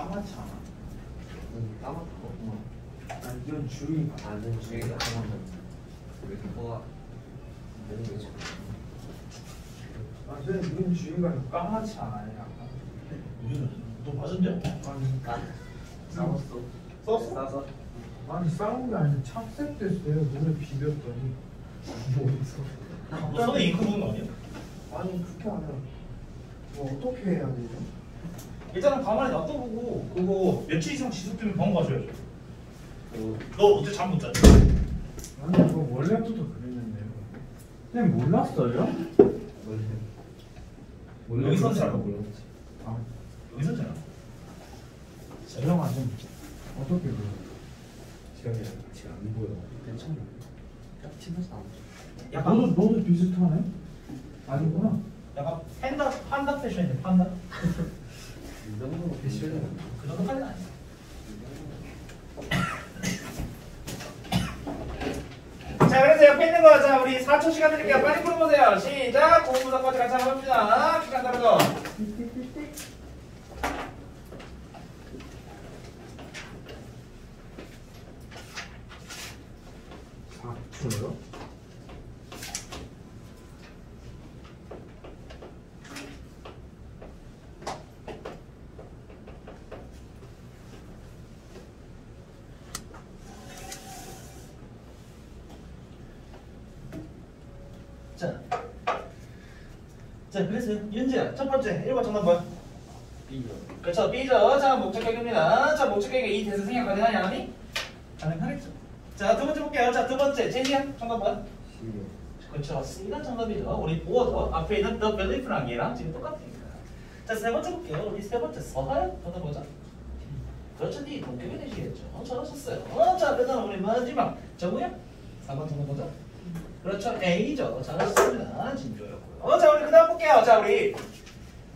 C: 까맣지 않아?
B: 음, 까맣고 없구나
C: 난 이런 주의
B: 아는 주의가 까맣네 왜 뭐가 너무 왜죠?
C: 아 선생님 이런 주의가 까맣지 약간
A: 너 맞은데?
C: 아니
B: 아 싸웠어
A: 썼어?
B: 싸서
C: 아니 싸운 게 아니라 착색됐어요 눈을 비볐더니
D: 어디서?
A: 너 손에 잉크 묻은 거 아니야?
C: 아니 그게 아니라 뭐 어떻게 해야 되죠?
A: 일단은 가만히 놔둬보고 그거 며칠 이상 지속되면 병원 가줘야죠 그너 어제 잠 못 잤지?
C: 아니 이거 원래부터 그랬는데요 선생님 몰랐어요?
B: 원래
A: 여기 선수
D: 잘? 몰랐지.
C: 아
A: 여기서 잖아
C: 재영아 좀 어떻게 그래
D: 시간이 지금 안 보여.
B: 괜찮아 딱 치면서 안
A: 약간
C: 너도 너도 비슷하네? 아니구나
A: 약간 팬다 판다 패션인데 판다?
B: 이 정도면
D: 패션은
A: 그 정도까지는 아니야 자 그래서 옆에 있는 거 자 우리 4초 시간 드릴게요 빨리 풀어보세요. 시작! 공부부터까지 같이 한번 해봅시다. 시간 따라서
C: 아 저요?
A: 윤지야 첫 번째 1번 정답 뭐야?
B: B요
A: 그렇죠 B죠. 자 목적격입니다. 자 목적격이 이 대사 생각 가능하냐 안 하니? 가능하겠죠. 자 두 번째 볼게요. 자 두 번째 제니야 정답 뭐야?
D: C요.
A: 그렇죠 C가 정답이죠. 우리 보어도 앞에 있는 the belief랑 얘랑 지금 똑같으니까 자세 번째 볼게요. 우리 세 번째 서하야 정답 뭐죠? 그렇죠 니 동격이 되시겠죠. 어, 잘하셨어요. 어, 자 그다음 우리 마지막 정우야 4번 정답 뭐죠? 그렇죠 A죠. 잘하셨습니다. 진조였고요 어, 자 우리 그 다음 볼게요 자 우리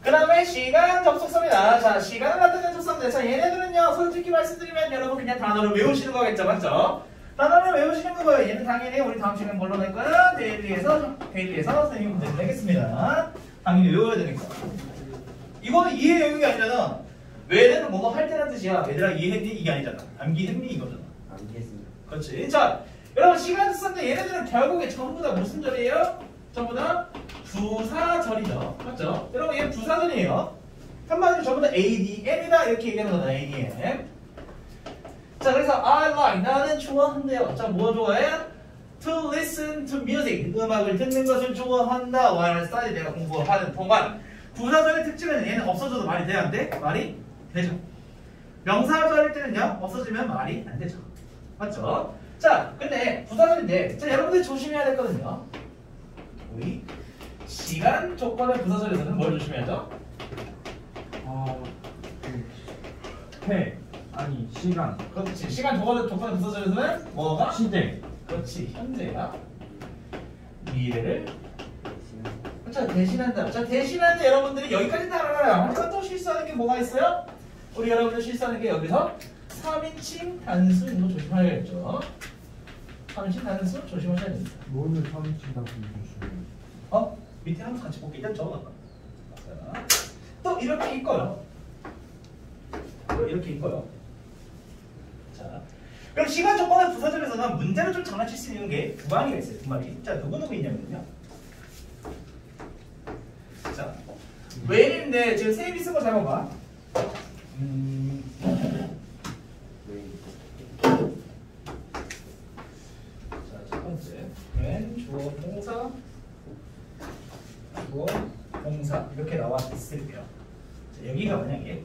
A: 그 다음에 시간 접속서입니다 자 시간을 만드는 접속인데 자 얘네들은요 솔직히 말씀드리면 여러분 그냥 단어를 외우시는 거겠죠 맞죠? 단어를 외우시는 거고요 얘는 당연히 우리 다음 시간에 뭘로 낼 거야? 데일리에서 데일리에서 선생님 문제를 내겠습니다 당연히 외워야 되니까 이거는 이해 외우기 아니잖아 왜는 뭐뭐 할 때란 뜻이야 얘들아 이해했니? 이게 아니잖아 암기했니? 이거잖아
B: 알겠습니다
A: 그렇지. 자, 여러분 시간 썼는데 얘네들은 결국에 전부 다 무슨 절이에요? 전부 다 부사절이죠. 맞죠? 여러분 얘는 부사절이에요. 한마디로 전부 다 ADM이다 이렇게 얘기하는 거다 ADM. 자 그래서 I like 나는 좋아한대요. 자 뭐 좋아해? To listen to music 음악을 듣는 것을 좋아한다. while study 내가 공부하는 동안 부사절의 특징은 얘는 없어져도 말이 돼야 안 돼? 말이 되죠. 명사절일 때는요 없어지면 말이 안 되죠. 맞죠? 자 근데 부사절인데 자 여러분들 조심해야 되거든요. 우리 시간 조건의 부사절에서는 뭘 조심해야죠?
C: 어, 그, 해 아니 시간
A: 그렇지 시간 조건의 조건의 부사절에서는 뭐가?
C: 시대
A: 그렇지 현재야 미래를 자 대신한다 자 대신하는데 여러분들이 여기까지 다 알아요 하지만 또 실수하는 게 뭐가 있어요? 우리 여러분들 실수하는 게 여기서 3인칭 단수 이거 조심하셔야겠죠 3인칭 단수 조심하셔야 됩니다
C: 오늘 삼친다고 주시면
A: 어? 밑에 한번 같이 볼게 일단 자, 또 이렇게 읽어요. 또 이렇게 읽어요. 자 그럼 시간 조건의 부사절에서는 문제를 좀 장난칠 수 있는 게두 방이가 있어요. 두 마리 자 누구누구 있냐면요. 자 웨인인데 지금 세임이 쓴거 잘 봐봐. 음, 자, 첫 번째. 웬 주어 동사 주어 동사 이렇게 나와 있을게요. 자, 여기가 만약에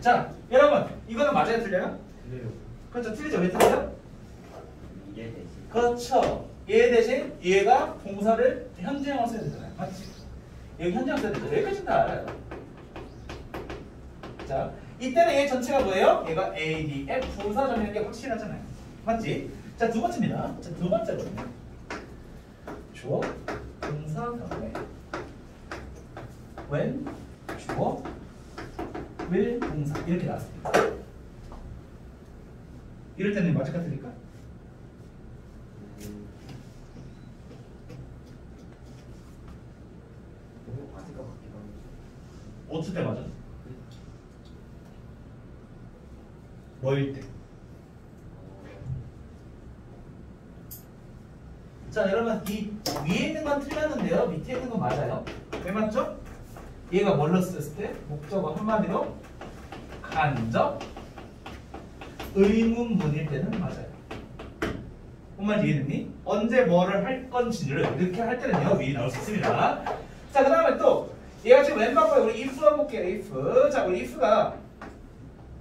A: 자, 여러분 이거는 맞아요, 틀려요?
D: 틀려요.
A: 그렇죠, 틀리죠. 왜 틀려요?
B: 미래 대신
A: 그렇죠. 얘 대신 얘가 동사를 현재형으로 써야 되잖아요. 맞지? 여기 현재형 써야 되죠. 여기까지 다 알아요. 자, 이때는 얘 전체가 뭐예요? 얘가 A, D, F 부사점이라는 게 확실하잖아요. 맞지? 자, 두 번째입니다. 자, 두 번째거든요. 주어, 동사 다음에 when, 주어, will, 동사 이렇게 나왔습니다. 이럴 때는 맞을까 틀릴까? 때 맞아? 뭐일 때? 자 여러분 이 위에 있는 건 틀렸는데요 밑에 있는 건 맞아요 왜 맞죠? 얘가 뭘로 쓰였을 때? 목적어 한마디로 간접 의문문일 때는 맞아요 뭔 말인지 이해됐니? 언제 뭐를 할 건지를 이렇게 할 때는요 위에 나올 수 있습니다 자 그 다음에 또 얘가 지금 왼쪽 거에 우리 if 한번 볼게요 if 자 우리 if가
C: 아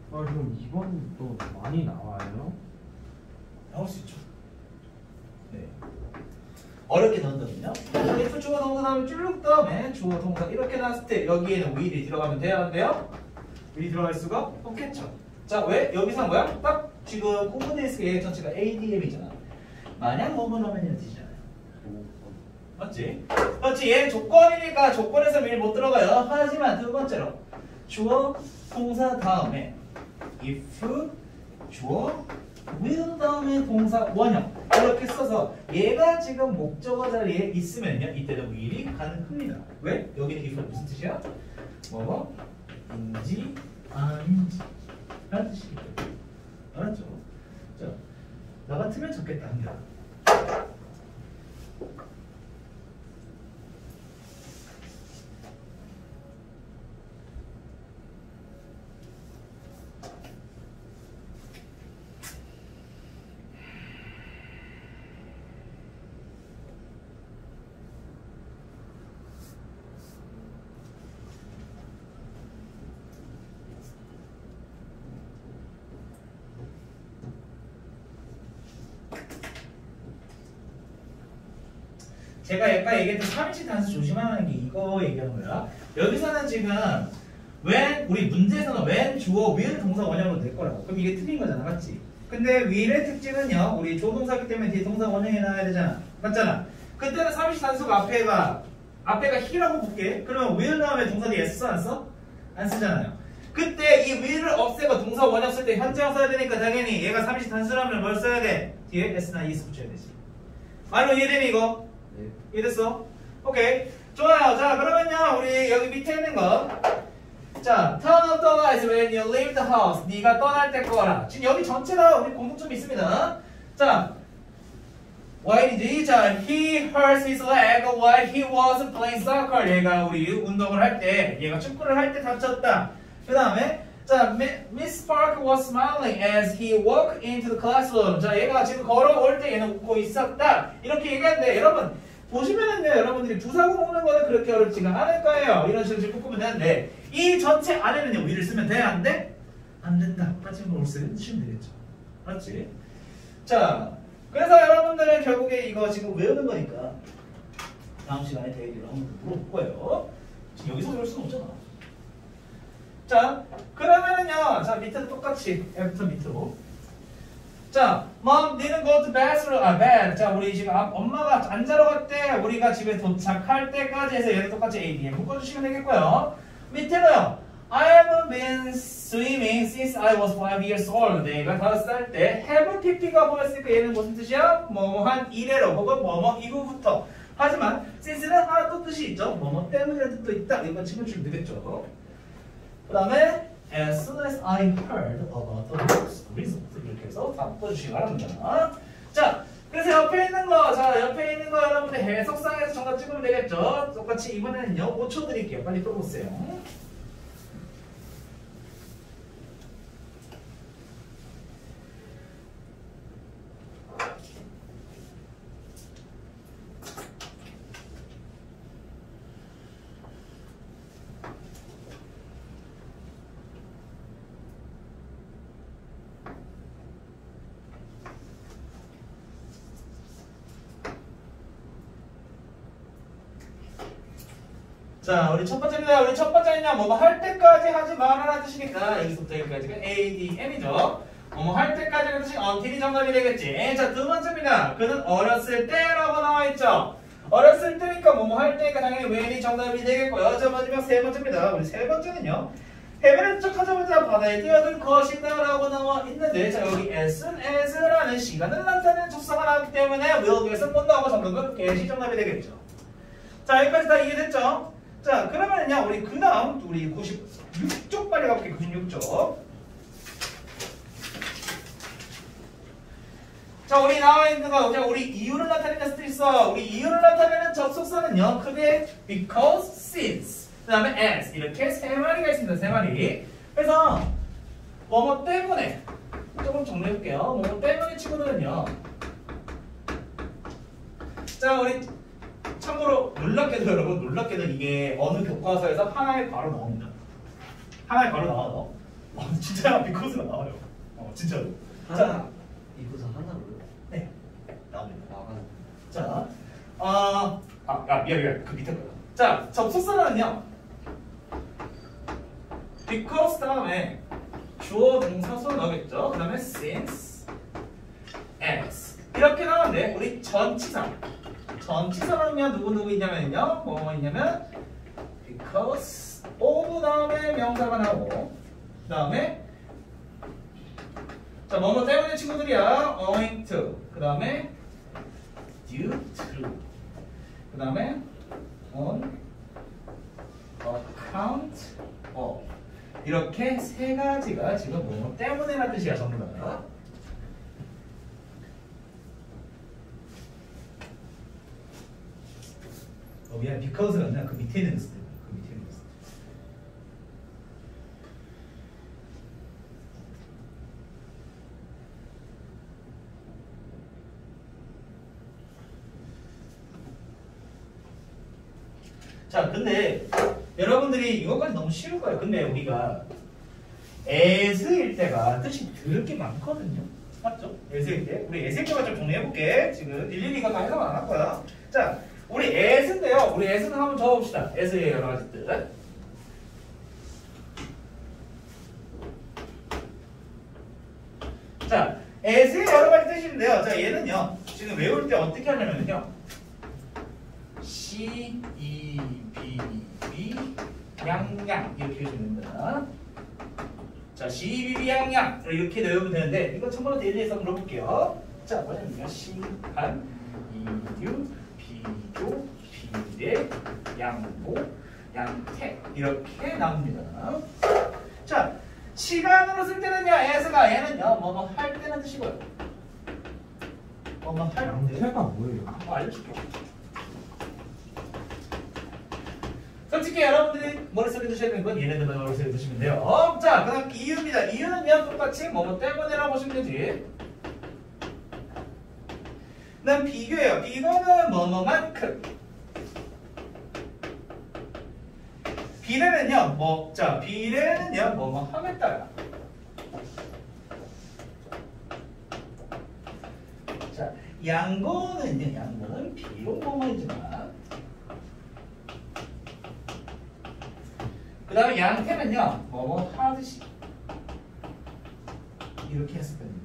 C: 그럼 이번 또 많이 나와요?
A: 나올 수 있죠. 네. 어렵게 넣었거든요. if 주어 동사 다음에 쭉 다음에 주어 동사 이렇게 나왔을 때 여기에는 will이 들어가면 돼야 안 돼요? will이 들어갈 수가 없겠죠. 자 왜? 여기서 뭐야? 딱 지금 있을 때 전체가 ADM이잖아. 만약 뭐뭐 하면 이렇게 되잖아요. 맞지? 맞지? 얘 조건이니까 조건에서 미리 못 들어가요. 하지만 두 번째로 주어 동사 다음에 if 주어 will 다음에 동사 원형 이렇게 써서 얘가 지금 목적어 자리에 있으면요 이때는 will이 가능합니다. 왜? 여기는 if가 무슨 뜻이야? 뭐뭐? 인지 아닌지 라는 뜻이기 때문에 알았죠? 자, 나 같으면 좋겠다 합니다. 제가 아까 얘기했던 3인칭 단수 조심하는 게 이거 얘기하는 거야. 여기서는 지금 when 우리 문제에서는 when 주어 will 동사 원형으로 될 거라고. 그럼 이게 틀린 거잖아, 맞지? 근데 will의 특징은요, 우리 조동사기 때문에 뒤에 동사 원형이 나와야 되잖아, 맞잖아. 그때는 3인칭 단수가 앞에가 앞에가 he라고 볼게. 그러면 will 나오면 동사 뒤에 s 써안 써? 안 쓰잖아요. 그때 이 will을 없애고 동사 원형 쓸 때 현재형 써야 되니까 당연히 얘가 3인칭 단수라면 뭘 써야 돼? 뒤에 s나 es 붙여야 되지. 말로 이해되니 이거?
B: 네.
A: 이해됐어? 오케이. 좋아요. 자, 그러면요. 우리 여기 밑에 있는 거. 자, turn off the lights when you leave the house. 네가 떠날 때 꺼라. 지금 여기 전체 다 우리 공통점이 있습니다. 자, why did he? 자, he hurt his leg while he was playing soccer. 얘가 우리 운동을 할 때, 얘가 축구를 할 때 다쳤다. 그 다음에 자, Mi- Miss Park was smiling as he walked into the classroom. 자, 얘가 지금 걸어올 때 얘는 웃고 있었다. 이렇게 얘기하는데 여러분 보시면은요, 여러분들이 부사고 먹는 거는 그렇게 어렵지가 않을 거예요. 이런 식으로 지금 끄면 되는데 이 전체 안에는요, 위를 쓰면 돼, 안 돼? 안 된다. 빠진 걸 쓰면 쓰면 되겠죠. 맞지? 자, 그래서 여러분들은 결국에 이거 지금 외우는 거니까 다음 시간에 대기를 한번 더 물어볼 거예요. 지금 여기서 외울 수는 없잖아. 자, 그러면은요, 자 밑에도 똑같이 F부터 밑으로. 자, mom didn't go to bathroom, 아, bed. 자, 우리 지금 아- 엄마가 안 자러 갔대. 우리가 집에 도착할 때까지 해서 얘는 똑같이 A, D에 묶어주시면 되겠고요. 밑에는요, I haven't been swimming since I was five years old. 내가 다섯 살 때 have pp가 보였으니까 얘는 무슨 뜻이야? 뭐뭐한 이래로 혹은 뭐뭐 이후부터. 하지만 since는 하나 또 뜻이 있죠. 뭐뭐 때문이라는 뜻도 있다. 이건 챙겨주면 되겠죠. 그 다음에 as soon as I heard about the result 이렇게 해서 다 묶어주시기 바랍니다. 자, 그래서 옆에 있는 거, 자 옆에 있는 거 여러분들 해석상에서 정답 찍으면 되겠죠. 똑같이 이번에는요 5초 드릴게요. 빨리 떠보세요. 자, 우리 첫 번째입니다. 우리 첫 번째는요, 뭐뭐 할 때까지 하지 말아라 뜻이니까 여기서부터 여기까지가 A, D, M이죠. 뭐뭐 할 때까지는 뜻이 until이 정답이 되겠지. 자, 두 번째입니다. 그는 어렸을 때라고 나와 있죠. 어렸을 때니까 뭐뭐 할 때니까 당연히 when이 정답이 되겠고요. 자, 마지막 세 번째입니다. 우리 세 번째는요. 해변에 도착하자마자 바다에 뛰어든 것이다 라고 나와 있는데 자 여기 as은 as라는 시간을 나타내는 접속가 나왔기 때문에 will 위에서 못 나오고 정답은 get이 정답이 되겠죠. 자 여기까지 다 이해됐죠? 자 그러면요 우리 그 다음 우리 96쪽 빨리 가볼게요 96쪽. 자 우리 나와 있는 거 자, 우리 이유를 나타내는 수도 있어 우리 이유를 나타내는 접속사는요 크게 because, since 그 다음에 as 이렇게 세 마리가 있습니다 세 마리. 그래서 뭐뭐 때문에 조금 정리해볼게요. 뭐뭐 때문에 친구들은요. 자 우리 참고로 놀랍게도 여러분 놀랍게도 이게 어느 교과서에서 하나에 바로 나옵니다. 하나에 바로 나와요. 어, 진짜 비코스가 나와요. 어, 진짜로.
B: 하나 이거서 하나로요?
A: 네, 나옵니다.
B: 나가는
A: 자, 어, 아, 아 미안 미안 그 밑에 거요. 자, 접속사는요. because 다음에 주어 동사서 나오겠죠. 그 다음에 since, as 이렇게 나오는데 우리 전치사 전치사는요 누구 누구 있냐면요. 뭐 있냐면 because of 다음에 명사가 나오고 그 다음에 자 뭐뭐 때문에 친구들이야? owing to. 그 다음에 due to. 그 다음에 on account of. 이렇게 세 가지가 지금 뭐 때문에라는 뜻이야 전부 다 어, 미안 because가 아니라 그 밑에 있는 스텝 그 밑에 있는 스텝 자 근데 여러분들이 이것까지 너무 쉬울 거예요. 근데 우리가 as일 때가 뜻이 들을 게 많거든요. 맞죠? as일 때? 우리 as일 때만 좀 정리해볼게. 지금 일일이 이거 다 해석 안 할 거야. 자 우리 에스인데요 우리 에스는 한번 적어봅시다 에스의 여러 가지 뜻 자, 에스의 여러 가지 뜻인데요. 자, 얘는요. 지금 외울 때 어떻게 하냐면요. C, E, B, B, 양양 이렇게 해주면 됩니다. 자, C, B, B, 양양 이렇게 외우면 되는데 이거 참고로 대리해서 물어볼게요. 자, 뭐냐면요. 시간, 이유, 비교, 비례, 양보 양태 이렇게 나옵니다. 자 시간으로 쓸 때는요 as가 얘는요 뭐뭐 할 때는 뜻이고요. 뭐뭐 할 때.
C: 태가 뭐예요?
A: 어, 알려줄게. 솔직히 여러분들이 머릿속에 두셔야 되는 건 얘네들만 머릿속에 두시면 돼요. 어, 자, 그 다음 이유입니다. 이유는요, 똑같이 뭐뭐 때문에라고 보시면 되지. 그 다음 비교예요. 비교는 뭐뭐만큼. 비례는요, 뭐, 자, 비례는요, 뭐뭐 함에 따라. 자, 양보는요, 양보는 비록 뭐뭐이지만, 그 다음에 양태는요, 뭐뭐 하듯이. 이렇게 했을 겁니다.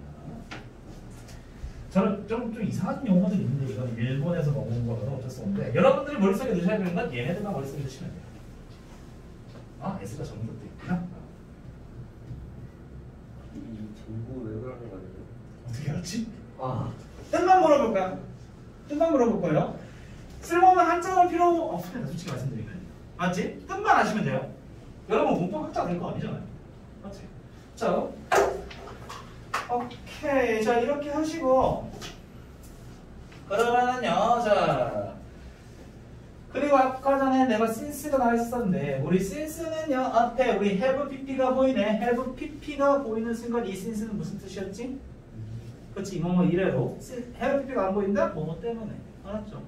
A: 저는 좀, 좀 이상한 용어들이 있는데, 이건 일본에서 먹은 거라서 어쩔 수 없는데, 여러분들이 머릿속에 넣으셔야 되는 건 얘네들만 머릿속에 넣으시면 돼요. 아, S가 정답도 있구나.
B: 이 정보 왜 그러는 거예요?
A: 어떻게 알았지?
B: 아
A: 뜻만 물어볼까요? 뜻만 물어볼 거예요. 쓸모없는 한자가 필요 없습니다. 솔직히 말씀드리면. 맞지? 뜻만 아시면 돼요. 여러분 문법 학자 될 거 아니잖아요. 맞지? 자, 오케이. 자 이렇게 하시고 그러면은요. 자 그리고 아까 전에 내가 since가 나와 있었는데 우리 since는요 앞에 우리 have pp가 보이네. have pp가 보이는 순간 이 since는 무슨 뜻이었지? 그렇지 뭐뭐 이래로 have pp가 안 보인다? 뭐뭐 때문에 알았죠?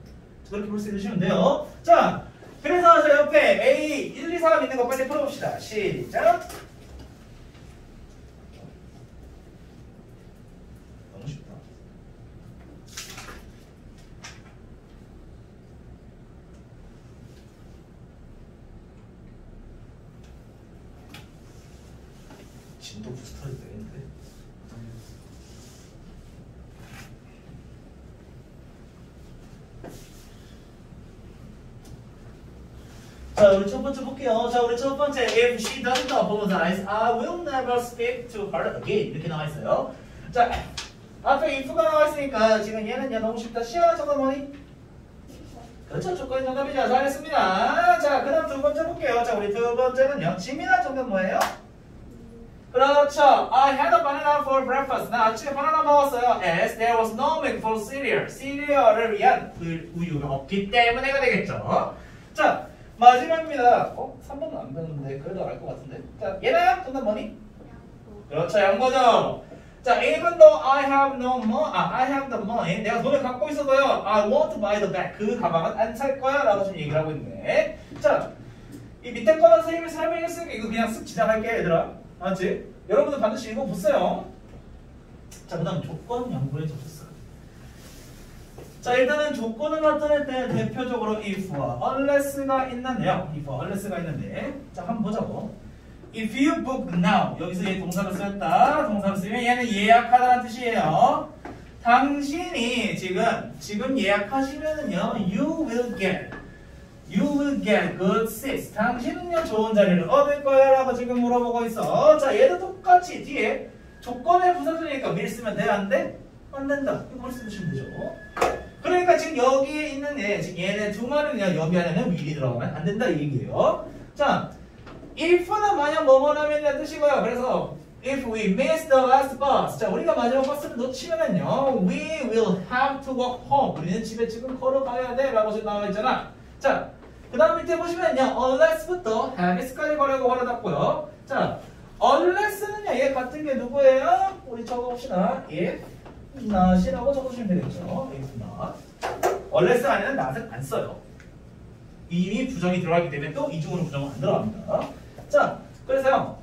A: 그렇게 볼 수 있으시면 돼요. 자 그래서 저 옆에 A 1, 2, 3 있는 거 빨리 풀어봅시다. 시작. 너무 쉽다. 진도 부스터리 되겠는데? 자, 우리 첫 번째 볼게요. 자, 우리 첫 번째 if she doesn't apologize, I will never speak to her again. 이렇게 나와 있어요. 자, 앞에 if가 나와 있으니까 지금 얘는 야 너무 쉽다. 정답 뭐니? 그렇죠. 조건이 정답이죠. 잘했습니다. 자, 그 다음 두 번째 볼게요. 자, 우리 두 번째는요. 지민아 정답 뭐예요? 그렇죠. I had a banana for breakfast. 나 아침에 바나나 먹었어요. As there was no milk for cereal. 시리얼을 위한 우- 우유가 없기 때문에가 되겠죠. 자, 마지막입니다. 어? 3번은 안 배웠는데 그래도 알 것 같은데. 자, 얘는 정답 뭐니? 그렇죠. 양보죠. 자, even though I have no money, 아, I have the money. 내가 돈을 갖고 있어도요. I won't buy the bag. 그 가방은 안 살 거야. 라고 지금 얘기를 하고 있네. 자, 이 밑에 거는 선생님이 설명했으니까 이거 그냥 쓱 지나갈게 얘들아. 알았지? 여러분들 반드시 읽어보세요. 자, 그 다음 조건 양보에 접었어요. 자, 일단은 조건을 나타낼 때 대표적으로 if와 unless가 있는데요. if와 unless가 있는데. 자, 한번 보자고. If you book now. 여기서 얘 동사를 쓰였다. 동사를 쓰면 얘는 예약하다는 뜻이에요. 당신이 지금, 지금 예약하시면은요, you will get. You will get good seats. 당신은요 좋은 자리를 얻을 거야 라고 지금 물어보고 있어. 자 얘도 똑같이 뒤에 조건의 부사들이니까 밀 쓰면 돼? 안 돼? 안 된다. 이거 머리 쓰시면 되죠. 그러니까 지금 여기에 있는 얘, 지금 얘네 두 마리는 여기 안에는 will이 들어가면 안 된다 이 얘기예요. 자, if는 만약 뭐뭐라면 뜻이고요. 그래서 if we miss the last bus. 자, 우리가 마지막 버스를 놓치면은요, we will have to walk home. 우리는 집에 지금 걸어가야 돼. 라고 지금 나와 있잖아. 자, 그 다음 밑에 보시면요, unless부터 haveis까지 걸어고 걸어놨고요. 자, unless는요, 얘 같은 게 누구예요? 우리 적어봅시다. if not이라고 적어주시면 되겠죠. if not. unless 안에는 not을 안 써요. 이미 부정이 들어가기 때문에 또 이중으로 부정은 안 들어갑니다. 자, 그래서요.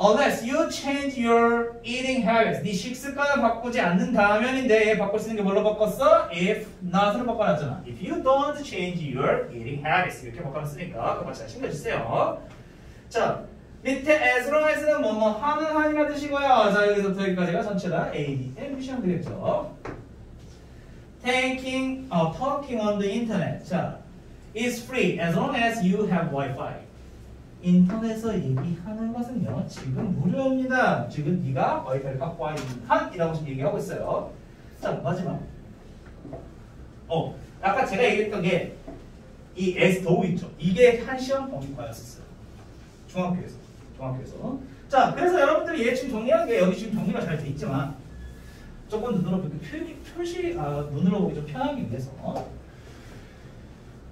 A: Unless you change your eating habits. 네 식습관을 바꾸지 않는다면인데 얘 바꿀 수 있는 게 뭘로 바꿨어? If not으로 바꿔놨잖아. If you don't change your eating habits. 이렇게 바꿔놨으니까 그거 잘 챙겨주세요. 자, 밑에 as long as는 뭐뭐 하는 한이라 뜻이고요. 자, 여기서부터 여기까지가 전체다. A, 표시하면 되겠죠. Taking, 어, talking on the internet. 자, is free as long as you have Wi-Fi. 인터넷에서 얘기하는 것은요 지금 무료입니다. 지금 네가 와이파이를 갖고 와 있는 한이라고 지금 얘기하고 있어요. 자 마지막. 어 아까 제가 얘기했던 게 이 S 도우 있죠. 이게 한 시험 범위과였었어요. 중학교에서. 중학교에서. 자, 그래서 여러분들이 얘 지금 정리한 게 여기 지금 정리가 잘 돼 있지만 조금 눈으로 보기 표시, 표시 아, 눈으로 보기 좀 편하기 위해서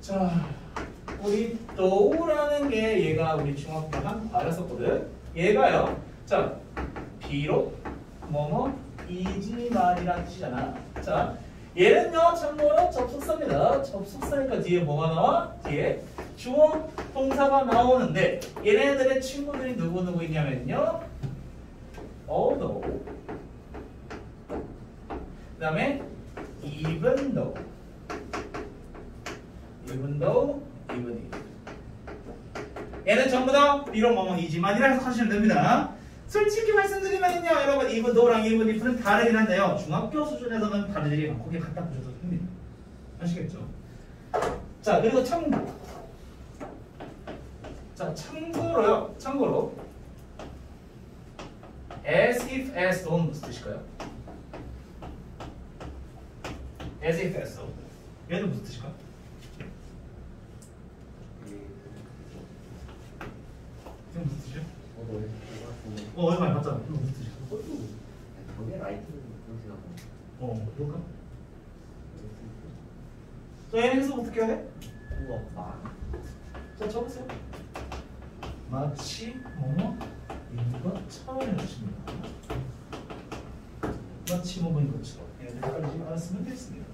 A: 자, 우리 도우라는 게 얘가 우리 중학교 한 과였었거든. 얘가요. 자, 비록 뭐뭐 이지만이라는 뜻이잖아. 자, 얘는요 참고로 접속사입니다. 접속사니까 뒤에 뭐가 나와? 뒤에 주어 동사가 나오는데 얘네들의 친구들이 누구 누구 있냐면요. although 그다음에 even though even though even if 얘는 전부 다 비록 뭐뭐이지만이라 해석하시면 됩니다. 솔직히 말씀드리면요 여러분 even though랑 even if는 다르긴 한데요 중학교 수준에서는 다르지 않고 그게 갖다 붙여서 됩니다. 아시겠죠? 자 그리고 참고 자 참고로요 참고로 as if as though는 무슨 뜻일까요? as if as though 얘는 무슨 뜻일까? 이게 무슨 뜻이야?
B: 어, 너 이거 같은데.
A: 어 얼마 안 봤잖아 이거 무슨 뜻이야?
B: 저게 라이트는 그런 생각
A: 어 볼까? 자 얘는 해석 어떻게 돼?
B: 우와, 마.
A: 자 적으세요 마치 뭐뭐 이것처럼 해주십니다 마치 뭐뭐 이것처럼 얘들까지 알았으면 됐습니다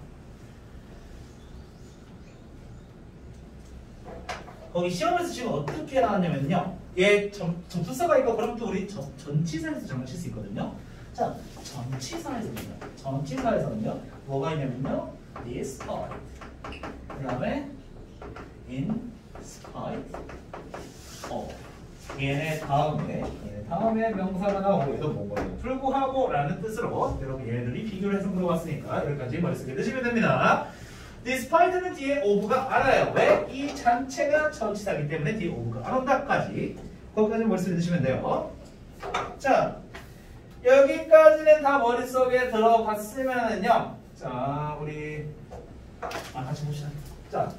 A: 거기 시험에서 지금 어떻게 나왔냐면요 얘 점, 접수사가 있고 그럼 또 우리 전, 전치사에서 장난칠 수 있거든요. 자 전치사에서입니다 전치사에서는요 뭐가 있냐면요. despite 그 다음에 in spite of. 얘네 다음에 얘네 다음에 명사가 나오고 얘도 뭐뭐예요? 불구하고 라는 뜻으로 여러분 얘네들이 비교를 해서 물어봤으니까 여기까지 머릿속에 넣으시면 됩니다 despite는 뒤에 of가 알아요 왜? 이 자체가 전치사기 때문에 뒤에 of가 안 온다까지 거기까지 머릿속에 넣으시면 돼요 자 여기까지는 다 머릿속에 들어갔으면은요 자 우리 아 같이 봅시다 자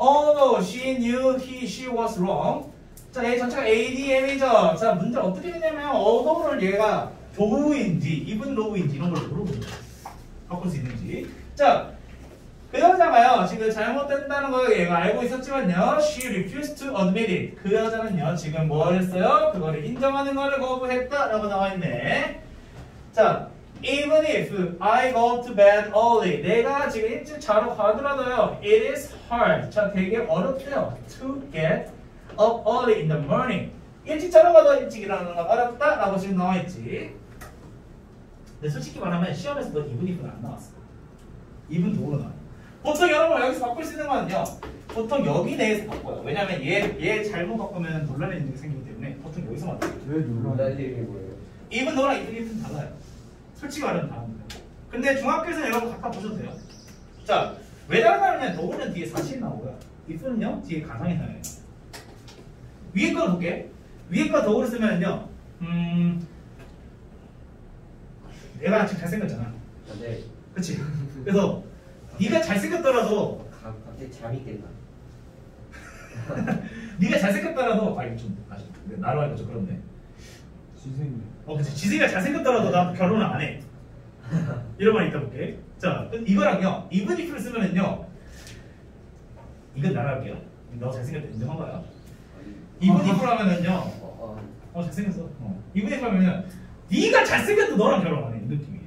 A: Although she knew he, she was wrong. 자, 얘 전체가 ADM이죠. 자, 문제 어떻게 되냐면 although를 얘가 do인지, even low인지 이런 걸 물어보는. 바꿀 수 있는지. 자, 그 여자가요, 지금 잘못된다는 거 얘가 알고 있었지만요, she refused to admit it. 그 여자는요, 지금 뭘 했어요? 그거를 인정하는 거를 거부했다 라고 나와 있네. 자, even if I go to bed early. 내가 지금 일찍 자러 가더라도요, it is hard. 자, 되게 어렵대요. to get up early in the morning. 일찍 자러 가도 일찍 일어나는 건 어렵다 라고 지금 나와 있지. 근데 솔직히 말하면 시험에서도 even if는 안 나왔어. even do로 나와. 보통 여러분 여기서 바꿀 수 있는 거는요. 보통 여기 내에서 바꿔요. 왜냐면 얘, 얘 잘못 바꾸면 논란이 있는 게 생기기 때문에 보통 여기서 만들어요.
C: 왜?
B: 라이트 이게 뭐예요?
A: even though랑 even if는 달라요. 솔직히 말하면 다릅니다. 근데 중학교에서 여러분 갖다 보셔도 돼요. 자, 왜 다르냐면 더우는 뒤에 사실이 나오고요. if는요 뒤에 가상이 나와요. 위에 거 볼게. 위에 거 더우를 쓰면요. 음, 내가 지금 잘생겼잖아.
B: 근데
A: 그렇지? 그래서 네가 잘생겼더라도
B: 가, 갑자기 잠이 깼나?
A: 네가 잘생겼더라도 아 이거 좀 아직 나로 하니까 좀 그렇네.
C: 지생이.
A: 어, 그치. 지승이가 잘생겼더라도 나 결혼을 안 해. 이런 말 있다 볼게. 자, 이거랑요. even if를 쓰면은요. 이건 나갈게요. 너 잘생겼다 인정한 거야. even if를 하면은요.
B: 어, 어.
A: 어, 잘생겼어. 어. even if 하면은 네가 잘생겼도 너랑 결혼 안 해. 이 느낌이에요.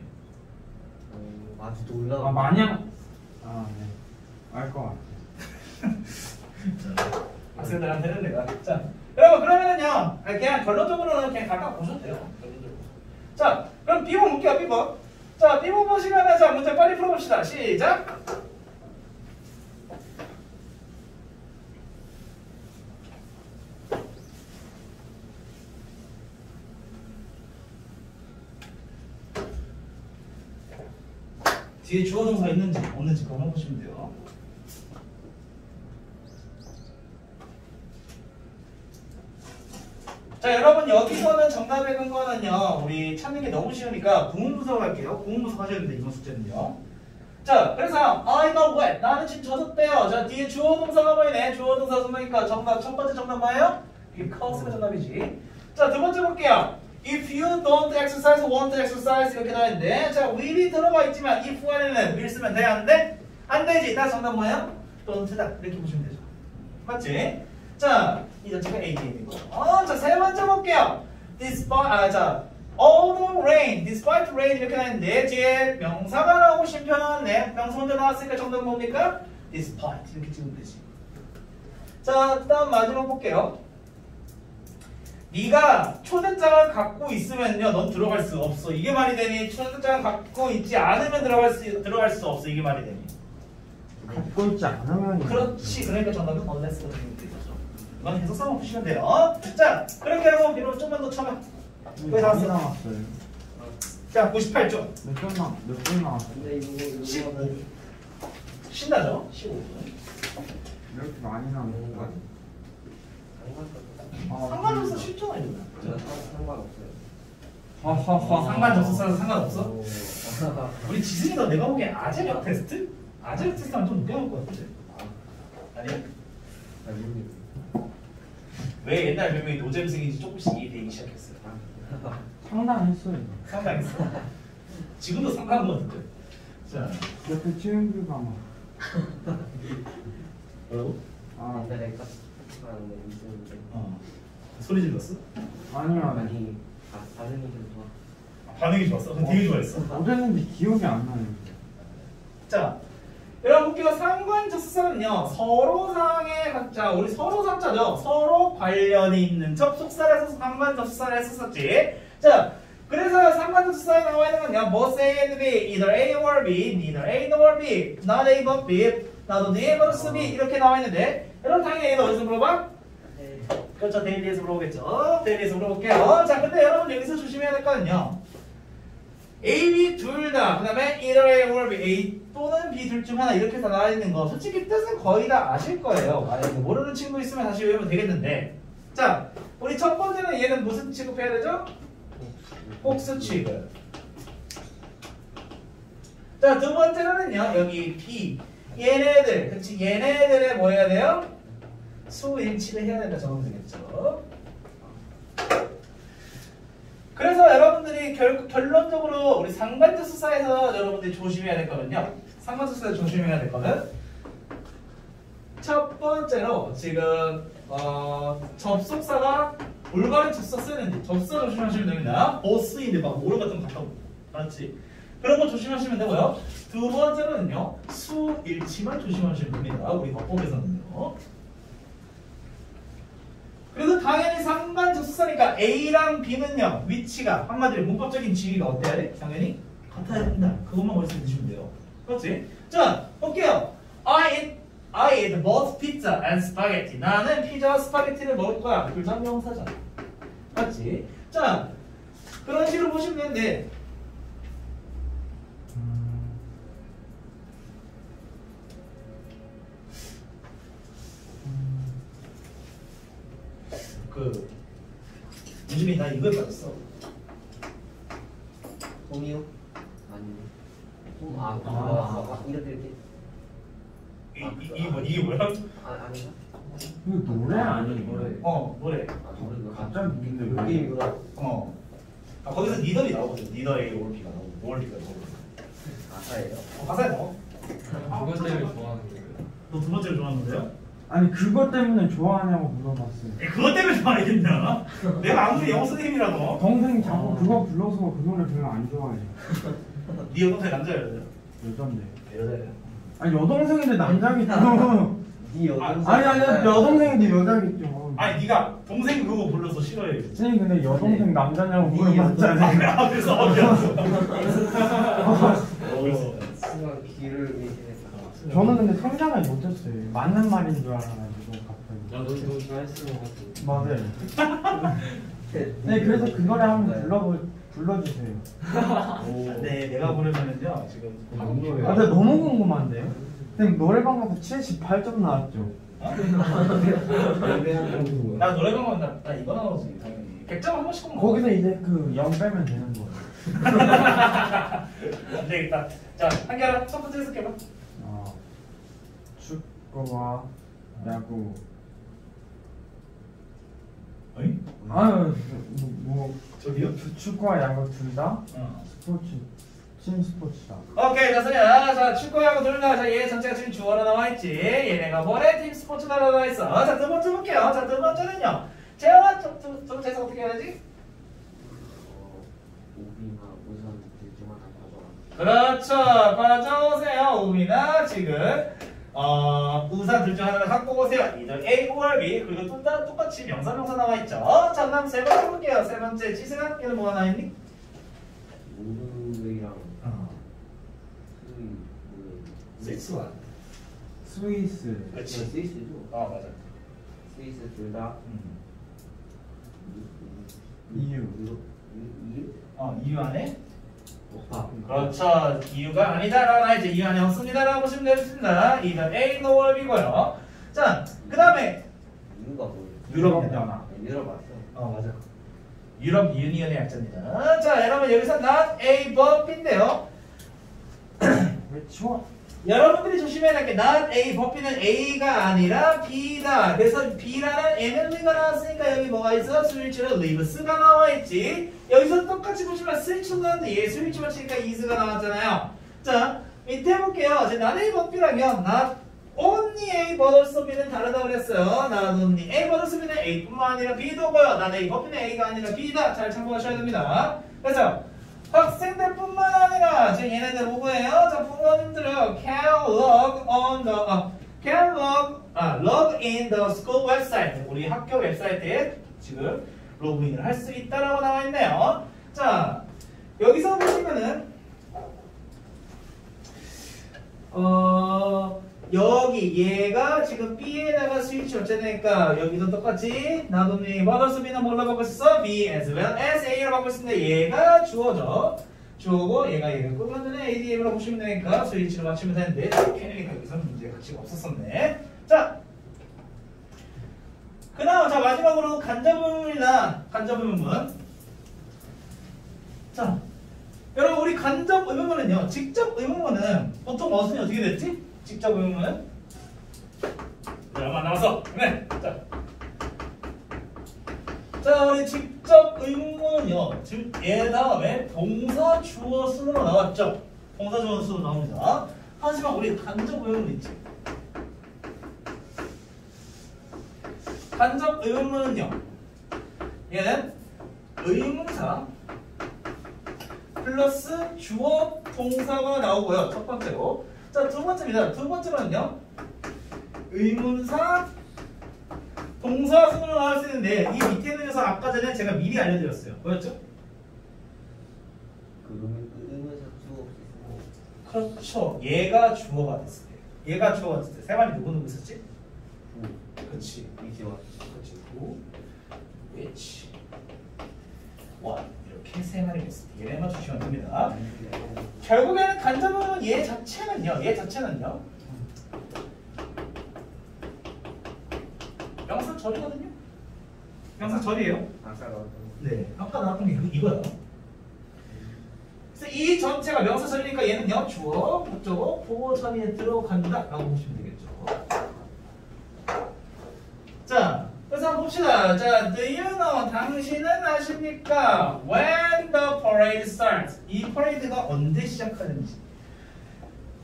B: 어, 아주 놀라워.
C: 아 마냥. 아 네. 알 것 같아.
A: 자, 학생들한테는 내가. 자, 여러분 그러면은요. 아, 그냥 결론적으로는 그냥 각각 보셔도 돼요. 결론적으로. 자, 그럼 B번 볼게요. B번. 자, 보시면은 자 문제 빨리 풀어봅시다. 시작. 뒤에 주어 동사 있는지 없는지 그거 보시면 돼요. 자 여러분 여기서는 정답의 근거는요 우리 찾는 게 너무 쉬우니까 구문분석 할게요 구문분석 하셔야 되는데 이번 숙제는요 자, 그래서 I got wet. 나는 지금 젖었대요. 자, 뒤에 주어 동사가 보이네. 주어 동사 쓰니까 정답 첫 번째 정답 뭐예요? Because가 정답이지. 자, 두 번째 볼게요. If you don't exercise, won't exercise 이렇게 나와 있는데 자, will이 들어가 있지만 if 안에는 will 쓰면 돼? 안 돼? 안 되지. 다 정답 뭐예요? don't다. 이렇게 보시면 되죠. 맞지? 자, 이 자체가 AD이고. 어, 자, 세 번째 볼게요. Despite, 아, 자, although rain, despite rain 이렇게 나있는데 뒤에 명사가 나오고 심표 나왔네. 명사 먼저 나왔으니까 정답은 뭡니까? despite 이렇게 찍으면 되지. 자, 그다음 마지막 볼게요. 네가 초대장을 갖고 있으면요, 넌 들어갈 수 없어. 이게 말이 되니? 초대장을 갖고 있지 않으면 들어갈 수 들어갈 수 없어. 이게 말이 되니?
C: 갖고 있지 않으면
A: 그렇지. 그러니까 정답은 unless가 되는 거죠. 이건 해석상으로 보시면 돼요. 자, 그렇게 하고 뒤로 좀만 더 쳐봐. 왜 나왔어?
C: 나왔어요.
A: 자, 98점.
C: 몇점 나? 몇점 나왔어요?
B: 근데 이거
A: 15.
B: 이거는
A: 신나죠? 15분.
C: 이렇게 많이 나왔어요. 아,
A: 상관없어 이거.
B: 저 상관없어요.
C: 하하하.
A: 상관없어 상관없어?
B: 오.
A: 우리 지승이가 내가 보기엔 아재력 테스트? 아재력 테스트만 좀 늦게 나올 것 같은데. 아니야?
B: 아, 모르겠어요.
A: 왜 옛날 별명이 노잼승인지 조금씩 이해되기 시작했어요.
C: 상당했어요.
A: 상당했어. 지금도 상당한 것 같은데. 자,
C: 옆에 치은규가 막.
A: 뭐라고?
C: 아
B: 옛날 거 있었는데
A: 어. 소리 질렀어?
C: 아니요. 아니.
B: 아, 반응이 좀 좋아.
A: 아, 반응이 좋았어? 그럼 되게 좋아했어.
C: 어땠는지 기억이 안 나요.
A: 자, 여러분 볼게요. 상관접속사는요 서로상의 각자 우리 서로상자죠. 서로 관련이 있는 접속사를 써서 상관접속사를 했었었지. 자, 그래서 상관접속사에 나와 있는 건요. both A and B, either A or B, neither A nor B, not A but B, but B 이렇게 나와 있는데 여러분 당연히 A는 어디서 물어봐?
B: 네.
A: 그렇죠. 데일리에서 물어보겠죠. 데일리에서 물어볼게요. 자, 근데 여러분 여기서 조심해야 될 거는요. A, B 둘 다, 그 다음에 either A or A 또는 B 둘 중 하나 이렇게 다 나와 있는 거 솔직히 뜻은 거의 다 아실 거예요. 만약에 모르는 친구 있으면 다시 외우면 되겠는데 자, 우리 첫 번째는 얘는 무슨 취급해야 되죠? 복수 취급. 자, 두 번째는요, 여기 B. 얘네들, 그치? 얘네들의 뭐 해야 돼요? 수일치를 해야 된다 적으면 되겠죠. 그래서 여러분들이 결, 결론적으로 우리 상관적 수사에서 여러분들이 조심해야 될 거는요. 상관적 수사에서 조심해야 될 거는 첫 번째로 지금 어, 접속사가 올바른 접속 쓰는지 접속 조심하시면 됩니다. 보스인데 막 모르 같은 거 갖다 맞지? 그런 거 조심하시면 되고요. 두 번째로는요. 수일치만 조심하시면 됩니다. 우리 법법에서는요. 그래서 당연히 상관 접속사니까 A랑 B는요 위치가 한마디로 문법적인 지위가 어때야 돼? 당연히 같아야 된다. 그것만 드시면 돼요. 그렇지? 자, 볼게요. I eat, I eat both pizza and spaghetti. 나는 피자와 스파게티를 먹을 거야. 둘다 명사잖아. 맞지? 자, 그런 식으로 보시면 되는데 그 요즘에 나 이걸 받았어.
B: 홈이요? 아니요. 홈, 아, 아,
C: 아.
B: 아, 아, 이렇게 이렇게.
A: 이, 이, 이게 뭐 이게 뭐야?
B: 아, 아닌가?
C: 이거 노래 아니에요?
B: 노래.
A: 어 노래.
B: 아, 모르겠어.
C: 갑자기 근데 왜?
B: 게임이구나.
A: 어. 아 거기서 니더이 나오거든. 니더 A 올 B가 나오고 올 B가 나오고.
B: 가사예요?
A: 어, 가사에 나와.
E: 그것 때문에 좋아하는 거예요.
A: 너두 번째로 좋아하는데요?
C: 아니 그것 때문에 좋아하냐고 물어봤어요.
A: 에, 그것 때문에 좋아하겠냐? 내가 아무리 영어 선생님이라도
C: 동생이 자꾸 그거 불러서 그 노래 별로 안 좋아해요.
A: 네 여동생 남자야 여자야?
C: 여잔데.
A: 여자야.
C: 아니 여동생인데 남자겠죠.
B: 네 여동생.
C: 아니 아니 여동생인데 여자겠죠.
A: 아니 네가 동생 그거 불러서 싫어해.
C: 선생님 근데 여동생 남자냐고
B: 네
C: 물어봤잖아요.
A: 아 그래서 어디였어?
B: 오, 순간 귀를 의심했어.
C: 저는 근데 성장을 못했어요. 맞는 말인 줄 알아가지고 갑자기.
E: 나도 것 같아.
C: 맞아요. 네 그래서 그 노래 한번 불러 불러주세요.
A: 네 내가 부르면은요 지금
C: 아 근데 너무 궁금한데요? 선생님 노래방 가서 78점 나왔죠.
A: 나 노래방 가면 나, 나 이거 나오지 당연히. 100점 한 번씩 꼭
C: 거기서 이제 그 영 빼면 되는 거예요.
A: 안 되겠다. 자, 한결아 첫 번째 해석해봐.
C: 어, 축구와 야구.
A: 어이?
C: 아유, 뭐, 뭐
A: 저기요?
C: 축- 축구와 야구 둘다
A: 어.
C: 스포츠, 팀 스포츠다.
A: 오케이, 자, 소리야. 자, 축구하고 둘다 자, 얘 전체가 지금 주어로 나와있지. 얘네가 뭐래? 팀 스포츠다라고 나와있어. 자, 두 번째 볼게요. 자, 두 번째는요. 두 번째 해석 어떻게 해야 되지?
B: 어, 오비나 우선 가져와.
A: 그렇죠. 가져오세요. 우미나 지금 어, 우산 둘 중 하나를 갖고 오세요. 이들 A or B 그리고 둘 다 똑같이 명사 명사 나와 있죠. 자, 그다음 세 번째 볼게요. 세 번째 지승아 얘는 뭐가 나와 있니?
B: 노르웨이랑
A: 어.
B: 스위 뭐
A: 스위스와.
C: 스위스.
A: 그렇지.
B: 스위스죠.
A: 어, 맞아.
B: 스위스 둘다
A: 음.
C: EU.
B: 이유?
A: 어, 이유 안에
B: 아,
A: 그렇죠. 이유가 아니다라고 하지. 이유 안에 없습니다라고 보시면 되겠습니다. 이는 A no B고요. 자, 그 다음에
B: 이유가 뭐예요?
A: 유럽 연합.
B: 네, 유럽 왔어.
A: 어 맞아. 유럽 유니언의 약자입니다. 자 여러분 여기서 not A but B인데요.
C: 왜 치워?
A: 여러분들이 조심해야 할게 not A B는 A가 아니라 B다. 그래서 B라는 ML가 나왔으니까 여기 뭐가 있어? 스위치로 live스가 나와 있지. 여기서 똑같이 보시면 스위치 나왔는데 얘 스위치만 치니까 is가 나왔잖아요. 자 밑에 볼게요. 이제 not A B라면 not only A also B는 다르다고 그랬어요. not only A also B는 A뿐만 아니라 B도고요. not A B는 A가 아니라 B다. 잘 참고하셔야 됩니다. 그래서 학생들뿐만 아니라 지금 얘네들 누구예요? 자 부모님들은 can log on the 아, can log 아 log in the school website 우리 학교 웹사이트에 지금 로그인을 할 수 있다라고 나와 있네요. 자 여기서 보시면은 어 여기 얘가 지금 B에다가 스위치 어쩌니까 여기도 똑같이 나도니 머더스 B는 뭘로 바꿀 수 있어? B as well as A로 바꿀 수 있는데 얘가 주어져 주어고 얘가 얘를 꾸며는 ADM으로 보시면 되니까 스위치를 맞추면 되는데 캐니까 여기서 문제가 가치가 없었었네 자 그다음 자 마지막으로 간접의문이나 간접의문문 자 여러분 우리 간접 의문문은요 직접 의문문은 보통 어순이 어떻게 됐지? 직접 의문문은 얼마 남았어 네. 자. 자 우리 직접 의문문은요 지금 얘 다음에 동사 주어 순으로 나왔죠 동사 주어 순으로 나옵니다 하지만 우리 간접 의문문 있지 간접 의문문은요 얘는 의문사 플러스 주어 동사가 나오고요. 첫 번째로. 자, 두 번째입니다. 두 번째로는요. 의문사 동사 순으로 나올 수 있는데 이 밑에 있는 녀석 아까 전에 제가 미리 알려드렸어요. 뭐였죠?
B: 그 의문 의문사 수 없었고
A: 그렇죠. 얘가 주어가 됐을 때. 얘가 주어가 됐을 때. 세 마리 누구 누구 있었지? 그렇지.
B: 이제 왔어.
A: 그렇지. who, which, 있을 때 얘네만 주시면 됩니다. 결국에는 간접은 얘 자체는요. 얘 자체는요. 명사 절이거든요. 명사 절이에요.
B: 나왔던
A: 네. 아까 나왔던 게 이- 이거야. 그래서 이 전체가 명사 절이니까 얘는요. 주어, 목적어, 보호 처리에 들어간다 라고 보시면 되겠죠. 자, 그래서 한번 봅시다. 자, do you know? 당신은 아십니까? When the parade starts. 이 퍼레이드가 언제 시작하는지.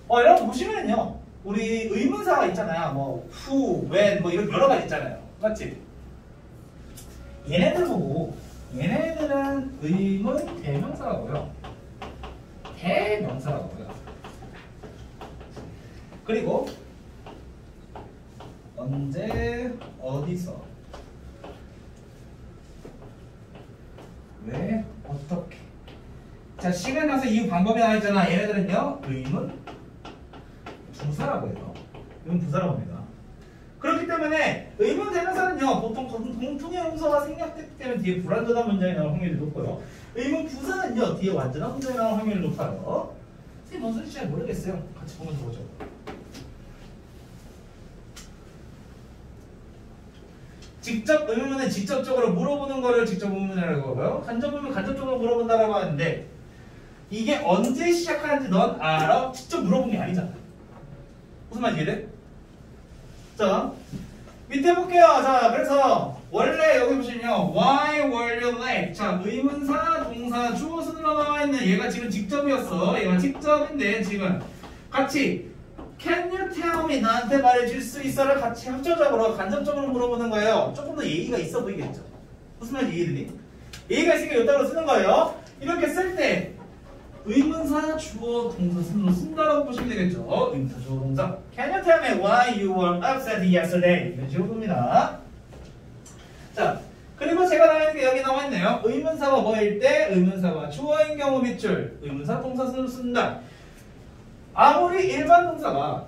A: 어, 여러분 보시면요. 우리 의문사가 있잖아요. 뭐 who, when 뭐 이런 여러 가지 있잖아요. 맞지? 얘네들 보고 얘네들은 의문 대명사라고요. 대명사라고요. 그리고 언제 어디서 왜 어떻게? 자 시간 나서 이후 방법이 나와 있잖아. 얘네들은요 의문? 부사라고 해요. 의문 부사라고 합니다. 그렇기 때문에 의문 대명사는요 보통 공통의 용서가 생략됐기 때문에 뒤에 불완전한 문장이 나올 확률이 높고요. 의문 부사는요 뒤에 완전한 문장이 나올 확률이 높아요. 이게 뭔 소리인지 잘 모르겠어요. 같이 보면서 보죠 직접 의문은 직접적으로 물어보는 거를 직접 의문이라고 하고요. 간접 의문 간접적으로 물어본다라고 하는데 이게 언제 시작하는지 넌 알아? 직접 물어본 게 아니잖아. 무슨 말인지 이해 돼? 자, 밑에 볼게요. 자, 그래서 원래 여기 보시면요. Why were you late? 자, 의문사, 동사, 주어 순으로 나와 있는 얘가 지금 직접이었어. 얘가 직접인데 지금 같이 Can you tell me? 나한테 말해줄 수 있어를 같이 합쳐적으로 간접적으로 물어보는 거예요. 조금 더 예의가 있어 보이겠죠? 무슨 말인지 이해되니? 예의가 있으니까 이따로 쓰는 거예요. 이렇게 쓸 때 의문사, 주어, 동사 순으로 쓴다라고 보시면 되겠죠. 의문사, 주어, 동사. Can you tell me why you were upset yesterday? 이런 식으로 봅니다. 자, 그리고 제가 나와 있는 게 여기 나와 있네요. 의문사가 뭐일 때 의문사가 주어인 경우 밑줄 의문사, 동사 순으로 쓴다. 아무리 일반 동사가